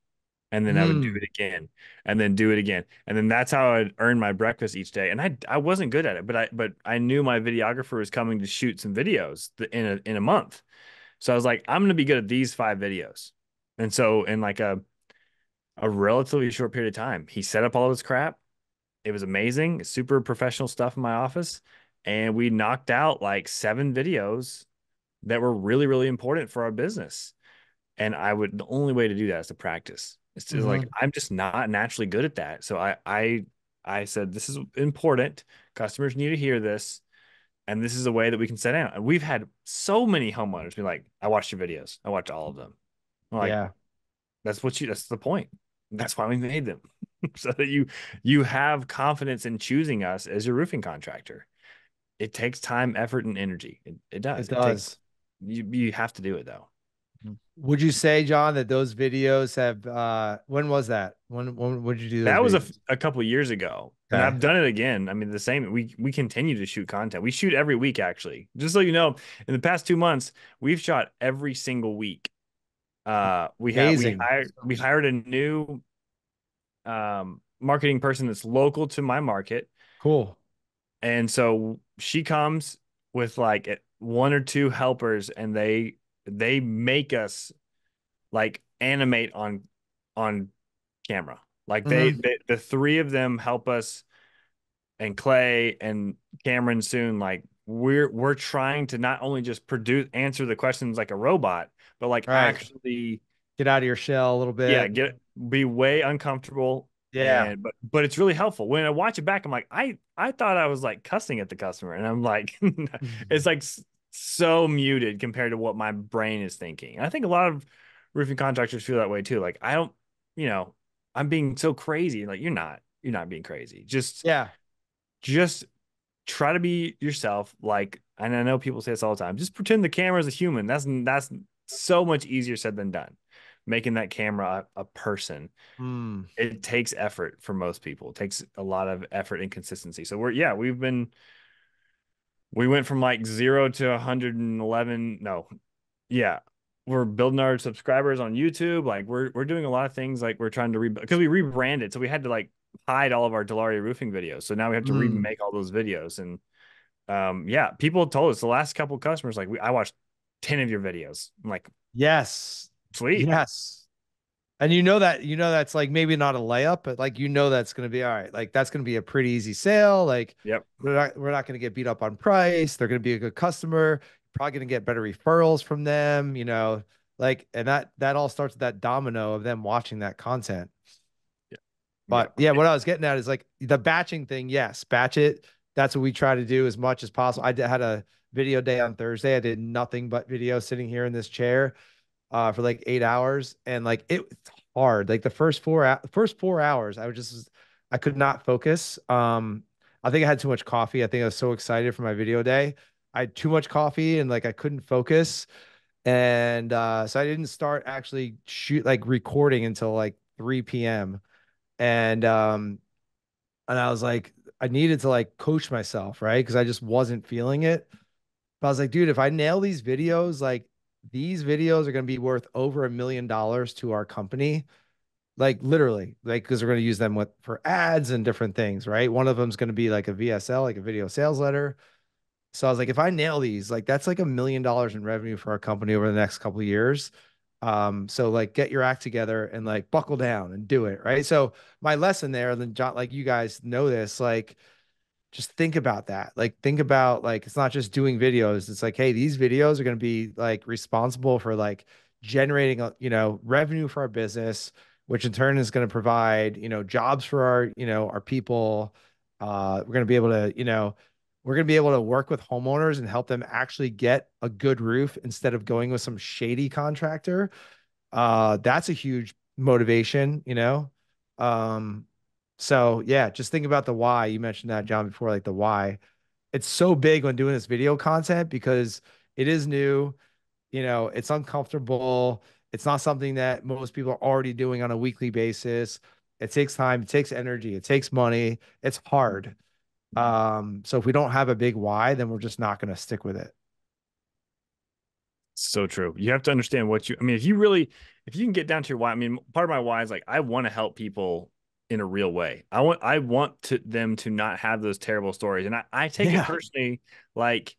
and then mm. I would do hmm. it again and then do it again and then that's how I'd earn my breakfast each day and I I wasn't good at it but I but I knew my videographer was coming to shoot some videos in a in a month so I was like I'm going to be good at these five videos and so in like a a relatively short period of time. He set up all of his crap. It was amazing, super professional stuff in my office. And we knocked out like seven videos that were really, really important for our business. And I would, the only way to do that is to practice It's just mm-hmm. like I'm just not naturally good at that. So I I I said this is important. Customers need to hear this. And this is a way that we can set out. And we've had so many homeowners be like, I watched your videos. I watched all of them. I'm like, yeah. That's what you that's the point. That's why we made them. so that you you have confidence in choosing us as your roofing contractor. It takes time, effort, and energy. It, it does. It does. It takes, you you have to do it though. Would you say, John, that those videos have? uh When was that? When when would you do that? That was a, a couple years ago, okay. and I've done it again. I mean, the same. We we continue to shoot content. We shoot every week, actually. Just so you know, in the past two months, we've shot every single week. Uh, we have we hired we hired a new um marketing person that's local to my market. Cool. And so she comes with like one or two helpers, and they they make us like animate on on camera. Like they, mm-hmm. they the three of them help us and Clay and Cameron soon like we're we're trying to not only just produce answer the questions like a robot, but like right. actually get out of your shell a little bit. Yeah, get be way uncomfortable. Yeah, and, but but it's really helpful. When I watch it back, I'm like, I I thought I was like cussing at the customer, and I'm like, it's like so muted compared to what my brain is thinking. I think a lot of roofing contractors feel that way too. Like I don't, you know, I'm being so crazy. Like you're not, you're not being crazy. Just yeah, just try to be yourself. Like, and I know people say this all the time. Just pretend the camera is a human. That's that's so much easier said than done. Making that camera a, a person, mm. it takes effort for most people. It takes a lot of effort and consistency. So we're yeah, we've been we went from like zero to 111 no yeah we're building our subscribers on youtube like we're we're doing a lot of things like we're trying to re because we rebranded so we had to like hide all of our delaria roofing videos so now we have to mm. remake all those videos and um yeah people told us the last couple customers like we, i watched 10 of your videos I'm like yes. sweet. Yes and you know that you know that's like maybe not a layup, but like you know that's gonna be all right. Like that's gonna be a pretty easy sale. Like yep, we're not we're not gonna get beat up on price. They're gonna be a good customer. Probably gonna get better referrals from them. You know, like and that that all starts with that domino of them watching that content. Yeah. But yeah, what I was getting at is like the batching thing. Yes, batch it. That's what we try to do as much as possible. I had a video day on Thursday. I did nothing but video sitting here in this chair uh, for like eight hours, and like it, it's hard. Like the first four first four hours, I was just I could not focus. Um, I think I had too much coffee. I think I was so excited for my video day. I had too much coffee and like I couldn't focus, and uh, so I didn't start actually shoot like recording until like 3 p.m. And um, and I was like, I needed to like coach myself, right? Because I just wasn't feeling it. But I was like, dude, if I nail these videos, like these videos are going to be worth over a million dollars to our company. Like literally like because we're going to use them with for ads and different things right? One of them is going to be like a vsl like a video sales letter. So i was like if i nail these like that's like a million dollars in revenue for our company over the next couple of years. Um so like get your act together and like buckle down and do it right? So my lesson there and then john like you guys know this like just think about that. Like think about like it's not just doing videos. It's like, hey, these videos are going to be like responsible for like generating, uh, you know, revenue for our business, which in turn is going to provide, you know, jobs for our, you know, our people. Uh, we're going to be able to, you know, we're going to be able to work with homeowners and help them actually get a good roof instead of going with some shady contractor. Uh, that's a huge motivation, you know. Um, so yeah, just think about the why. You mentioned that, John, before, like the why. It's so big when doing this video content because it is new. You know, it's uncomfortable. It's not something that most people are already doing on a weekly basis. It takes time, it takes energy, it takes money. It's hard. Um, so if we don't have a big why, then we're just not going to stick with it. So true. You have to understand what you, I mean, if you really, if you can get down to your why, I mean, part of my why is like, I want to help people in a real way. I want I want to them to not have those terrible stories. And I, I take yeah. it personally like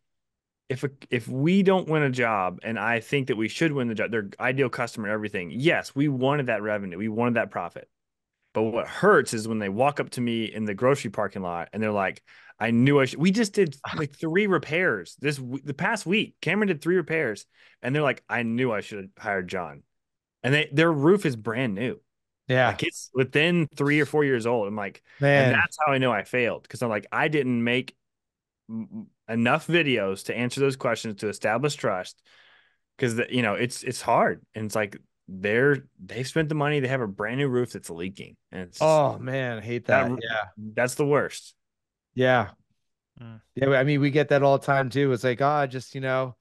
if a, if we don't win a job and I think that we should win the job, their ideal customer and everything. Yes, we wanted that revenue. We wanted that profit. But what hurts is when they walk up to me in the grocery parking lot and they're like, I knew I should. We just did like three repairs this the past week. Cameron did three repairs and they're like, I knew I should have hired John. And they their roof is brand new Yeah. Like it's within three or four years old. I'm like, Man. and that's how I know I failed because I'm like, I didn't make enough videos to answer those questions to establish trust. Because you know it's it's hard, and it's like they're they've spent the money. They have a brand new roof that's leaking, and it's just, oh man, I hate that. that. Yeah, that's the worst. Yeah, mm. yeah. I mean, we get that all the time too. It's like, oh, just you know,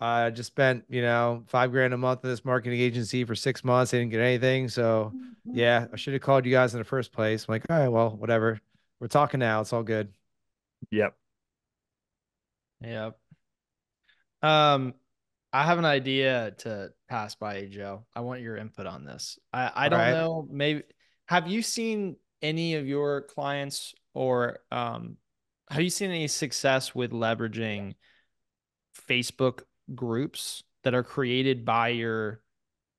I just spent, you know, five grand a month in this marketing agency for six months. I didn't get anything. So mm-hmm. yeah, I should have called you guys in the first place. I'm like, all right, well, whatever. We're talking now. It's all good. Yep. Yep. Um, I have an idea to pass by you, Joe. I want your input on this. I, I don't right. know. Maybe have you seen any of your clients or um have you seen any success with leveraging Facebook groups that are created by your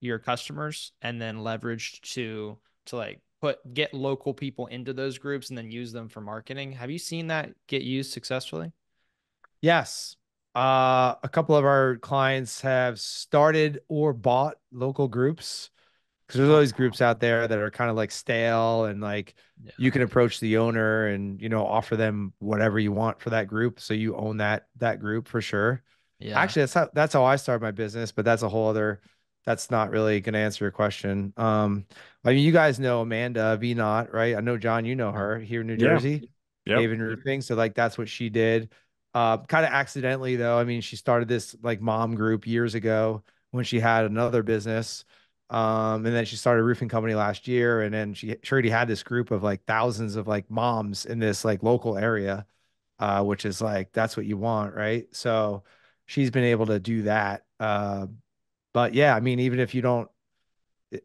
your customers and then leveraged to to like put get local people into those groups and then use them for marketing. Have you seen that get used successfully? Yes. Uh, a couple of our clients have started or bought local groups because there's always groups out there that are kind of like stale and like yeah. you can approach the owner and you know offer them whatever you want for that group so you own that that group for sure yeah. Actually, that's how that's how I started my business, but that's a whole other that's not really gonna answer your question. Um, I mean, you guys know Amanda V Not, right? I know John, you know her here in New Jersey. Yeah. Haven Roofing. So like that's what she did. Uh, kind of accidentally though. I mean, she started this like mom group years ago when she had another business. Um, and then she started a roofing company last year, and then she, she already had this group of like thousands of like moms in this like local area, uh, which is like that's what you want, right? So she's been able to do that. Uh, but yeah, I mean, even if you don't,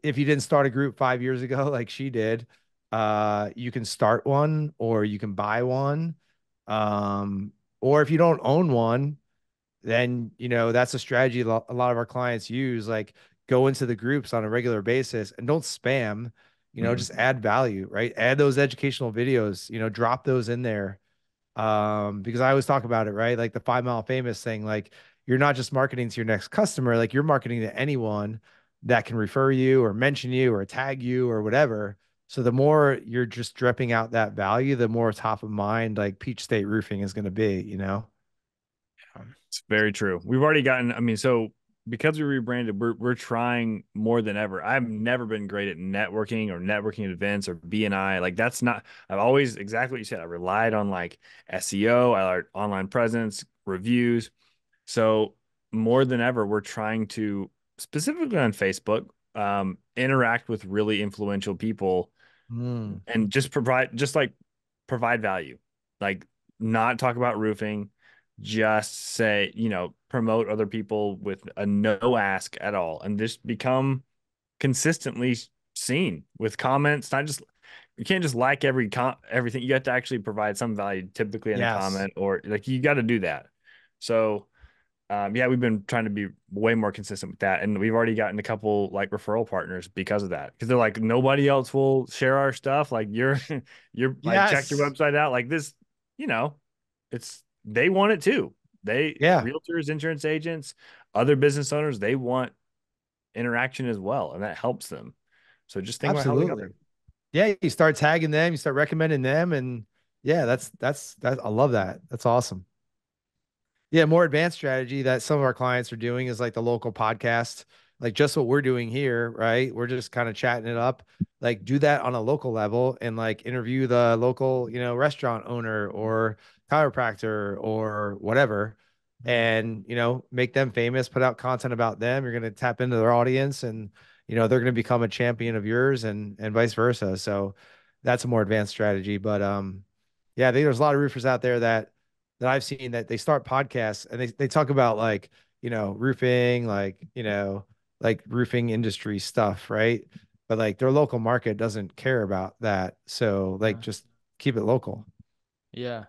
if you didn't start a group five years ago like she did, uh, you can start one or you can buy one. Um, or if you don't own one, then you know that's a strategy a lot of our clients use. Like go into the groups on a regular basis and don't spam. You know, mm-hmm. just add value, right? Add those educational videos. You know, drop those in there um because i always talk about it right? Like the five mile famous thing like you're not just marketing to your next customer like you're marketing to anyone that can refer you or mention you or tag you or whatever. So the more you're just dripping out that value the more top of mind like peach state roofing is going to be you know? It's very true. We've already gotten i mean so because we rebranded, we're we're trying more than ever. I've never been great at networking or networking events or BNI. Like that's not. I've always exactly what you said. I relied on like SEO, I online presence, reviews. So more than ever, we're trying to specifically on Facebook um, interact with really influential people mm. and just provide just like provide value. Like not talk about roofing just say, you know, promote other people with a no ask at all and just become consistently seen with comments, not just you can't just like every com everything. You have to actually provide some value, typically in yes. a comment or like you got to do that. So um, yeah, we've been trying to be way more consistent with that, and we've already gotten a couple like referral partners because of that. Because they're like, nobody else will share our stuff. Like you're, you're like yes. check your website out. Like this, you know, it's they want it too. They yeah, realtors, insurance agents, other business owners, they want interaction as well, and that helps them. So just think Absolutely. about how they Yeah, you start tagging them, you start recommending them, and yeah, that's that's that. I love that. That's awesome. Yeah, more advanced strategy that some of our clients are doing is like the local podcast, like just what we're doing here, right? We're just kind of chatting it up. Like do that on a local level and like interview the local, you know, restaurant owner or chiropractor or whatever and you know make them famous put out content about them. You're going to tap into their audience and you know they're going to become a champion of yours and and vice versa. So that's a more advanced strategy. But um yeah I think there's a lot of roofers out there that that i've seen that they start podcasts and they, they talk about like you know roofing like you know like roofing industry stuff right? But like their local market doesn't care about that. So like just keep it local. Yeah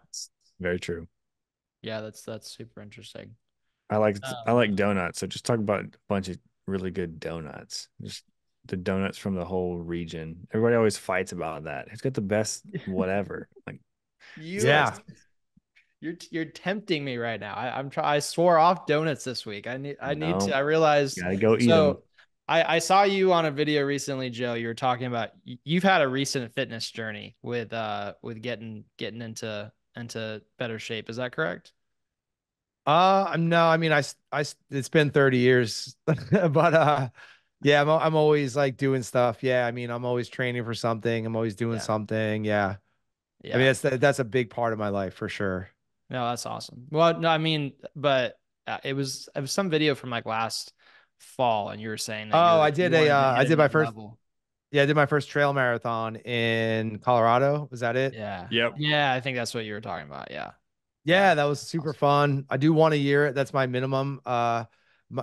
very true. Yeah, that's that's super interesting. I like um, I like donuts. So just talk about a bunch of really good donuts. Just the donuts from the whole region. Everybody always fights about that. Who's got the best whatever? Like you yeah. You're you're tempting me right now. I, am try I swore off donuts this week. I need I need to I realized gotta go eat so them. I, I saw you on a video recently, Joe. You were talking about you've had a recent fitness journey with uh with getting getting into into better shape. Is that correct? Uh, no, I mean, I, I, it's been 30 years, but, uh, yeah, I'm, I'm always like doing stuff. Yeah. I mean, I'm always training for something. I'm always doing yeah. something. Yeah. Yeah. I mean, that's, that's a big part of my life for sure. No, that's awesome. Well, no, I mean, but uh, it was, it was some video from like last fall and you were saying that oh i did a uh, i did my first level. Yeah i did my first trail marathon in colorado. Was that it? Yeah. Yep. Yeah i think that's what you were talking about. Yeah. Yeah that was super awesome. fun. I do one a year. That's my minimum. Uh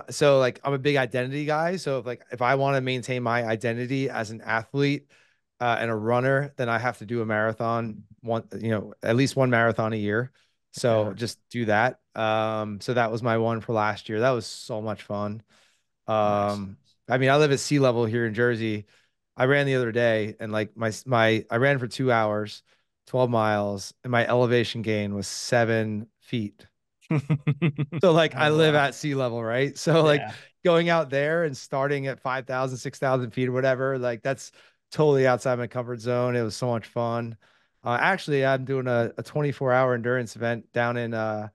so like i'm a big identity guy. So if like if i want to maintain my identity as an athlete uh, and a runner then i have to do a marathon one you know at least one marathon a year. So yeah. just do that. Um so that was my one for last year. That was so much fun. Um, nice. I mean, I live at sea level here in Jersey. I ran the other day and like my my I ran for two hours, 12 miles, and my elevation gain was seven feet. so like I live at sea level, right? So like yeah. going out there and starting at 5,000, 6,000 feet or whatever, like that's totally outside my comfort zone. It was so much fun. Uh, actually, I'm doing a, a 24 hour endurance event down in uh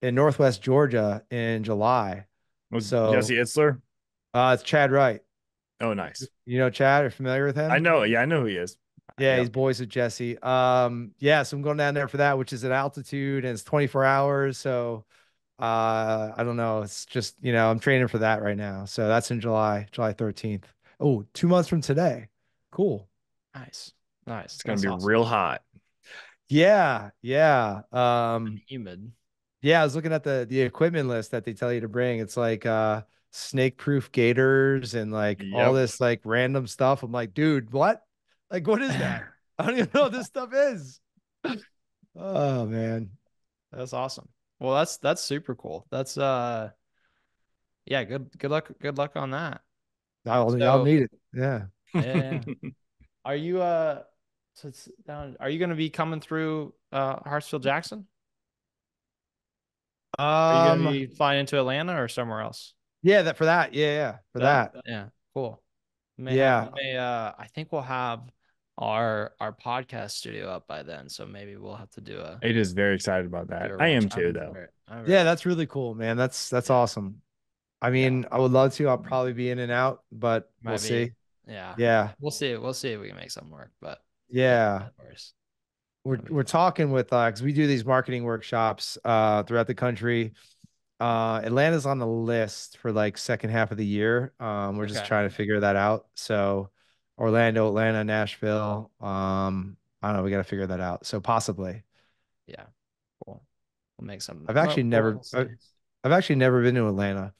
in Northwest Georgia in July. Was so Jesse Itzler? Uh, it's Chad Wright. Oh, nice. You know Chad? Are familiar with him? I know. Yeah, I know who he is. Yeah, yep. he's boys with Jesse. Um, yeah, so I'm going down there for that, which is at altitude and it's 24 hours. So uh I don't know. It's just, you know, I'm training for that right now. So that's in July, July 13th. Oh, two months from today. Cool. Nice. Nice. It's gonna be awesome. real hot. Yeah, yeah. Um humid. Yeah, I was looking at the the equipment list that they tell you to bring. It's like uh snake proof gaiters and like yep. all this like random stuff. I'm like, dude, what? Like, what is that? I don't even know what this stuff is. Oh man. That's awesome. Well, that's that's super cool. That's uh yeah, good good luck good luck on that. I'll, so, I'll need it. Yeah. Yeah. are you uh so it's down are you gonna be coming through uh Hartsfield Jackson? Um, are you gonna um, be flying into Atlanta or somewhere else? Yeah, that for that. Yeah, yeah, for that. that. Yeah, cool. May yeah. Have, may, uh, I think we'll have our our podcast studio up by then, so maybe we'll have to do a. It is very excited about that. I am too, though. yeah, that's really cool, man. That's that's yeah. awesome. I mean, yeah. I would love to. I'll probably be in and out, but Might we'll be. see. Yeah. Yeah. We'll see. We'll see if we can make something work. But yeah. We're we're talking with uh because we do these marketing workshops uh throughout the country uh, Atlanta's on the list for like second half of the year. Um, we're okay. just trying to figure that out. So Orlando, Atlanta, Nashville. Um, I don't know. We got to figure that out. So possibly. Yeah. Cool. We'll make some. I've actually never. I've, I've, actually never been to Atlanta.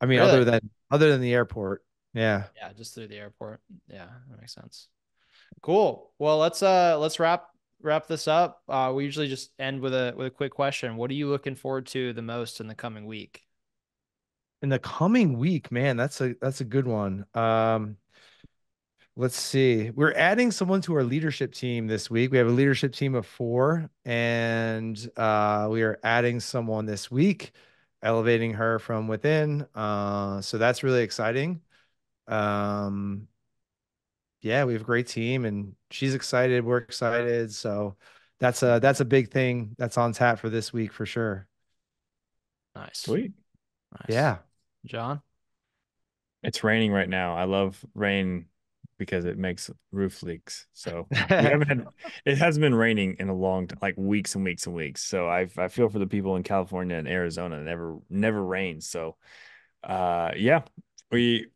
I mean, really? other than other than the airport. Yeah. Yeah, just through the airport. Yeah, that makes sense. Cool. Well, let's uh let's wrap wrap this up, uh, we usually just end with a with a quick question. What are you looking forward to the most in the coming week? In the coming week, man, that's a that's a good one. Um, let's see. We're adding someone to our leadership team this week. We have a leadership team of four, and uh, we are adding someone this week, elevating her from within. Uh, so that's really exciting. Um, yeah, we have a great team and she's excited. We're excited. So that's a that's a big thing that's on tap for this week for sure. Nice. Sweet. Nice. Yeah. John? It's raining right now. I love rain because it makes roof leaks. So had, it has been raining in a long time, like weeks and weeks and weeks. So I I feel for the people in California and Arizona. Never never rains. So uh yeah, we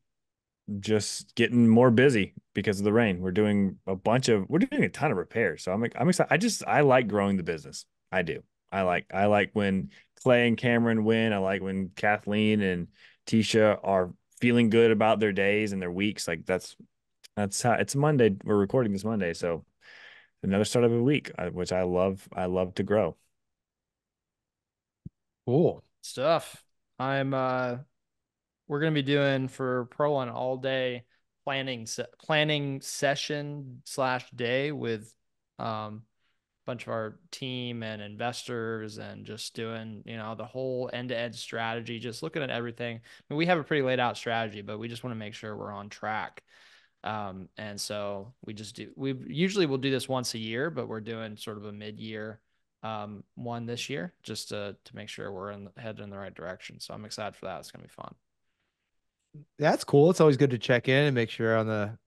just getting more busy because of the rain. We're doing a bunch of we're doing a ton of repairs. So I'm I'm excited. I just I like growing the business. I do. I like I like when Clay and Cameron win. I like when Kathleen and Tisha are feeling good about their days and their weeks. Like that's that's how it's Monday. We're recording this Monday, so another start of a week, uh, which I love. I love to grow. Cool stuff. I'm uh we're going to be doing for Pro an all day planning se- planning session slash day with um bunch of our team and investors and just doing, you know, the whole end to end strategy, just looking at everything. I mean, we have a pretty laid out strategy, but we just want to make sure we're on track. Um, and so we just do, we usually will do this once a year, but we're doing sort of a mid year um, one this year just to, to make sure we're in, headed in the right direction. So I'm excited for that. It's going to be fun. That's cool. It's always good to check in and make sure on the,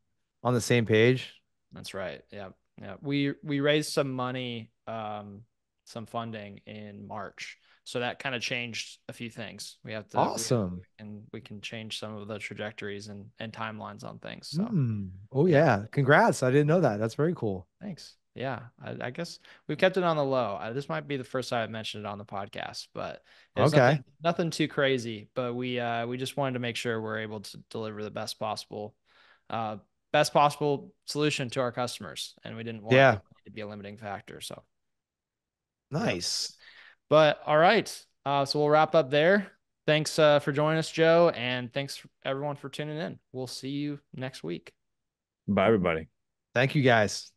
on the same page. That's right. Yeah. Yeah, we we raised some money, um, some funding in March, so that kind of changed a few things. We have to awesome, and we can change some of the trajectories and and timelines on things. So, mm. oh yeah, congrats! I didn't know that. That's very cool. Thanks. Yeah, I, I guess we've kept it on the low. I, this might be the first time I've mentioned it on the podcast, but okay, nothing, nothing too crazy. But we uh we just wanted to make sure we're able to deliver the best possible uh best possible solution to our customers, and we didn't want yeah. to be a limiting factor. So nice. Yeah. But all right, uh, so we'll wrap up there. Thanks uh, for joining us, Joe, and thanks everyone for tuning in. We'll see you next week. Bye, everybody. Thank you, guys.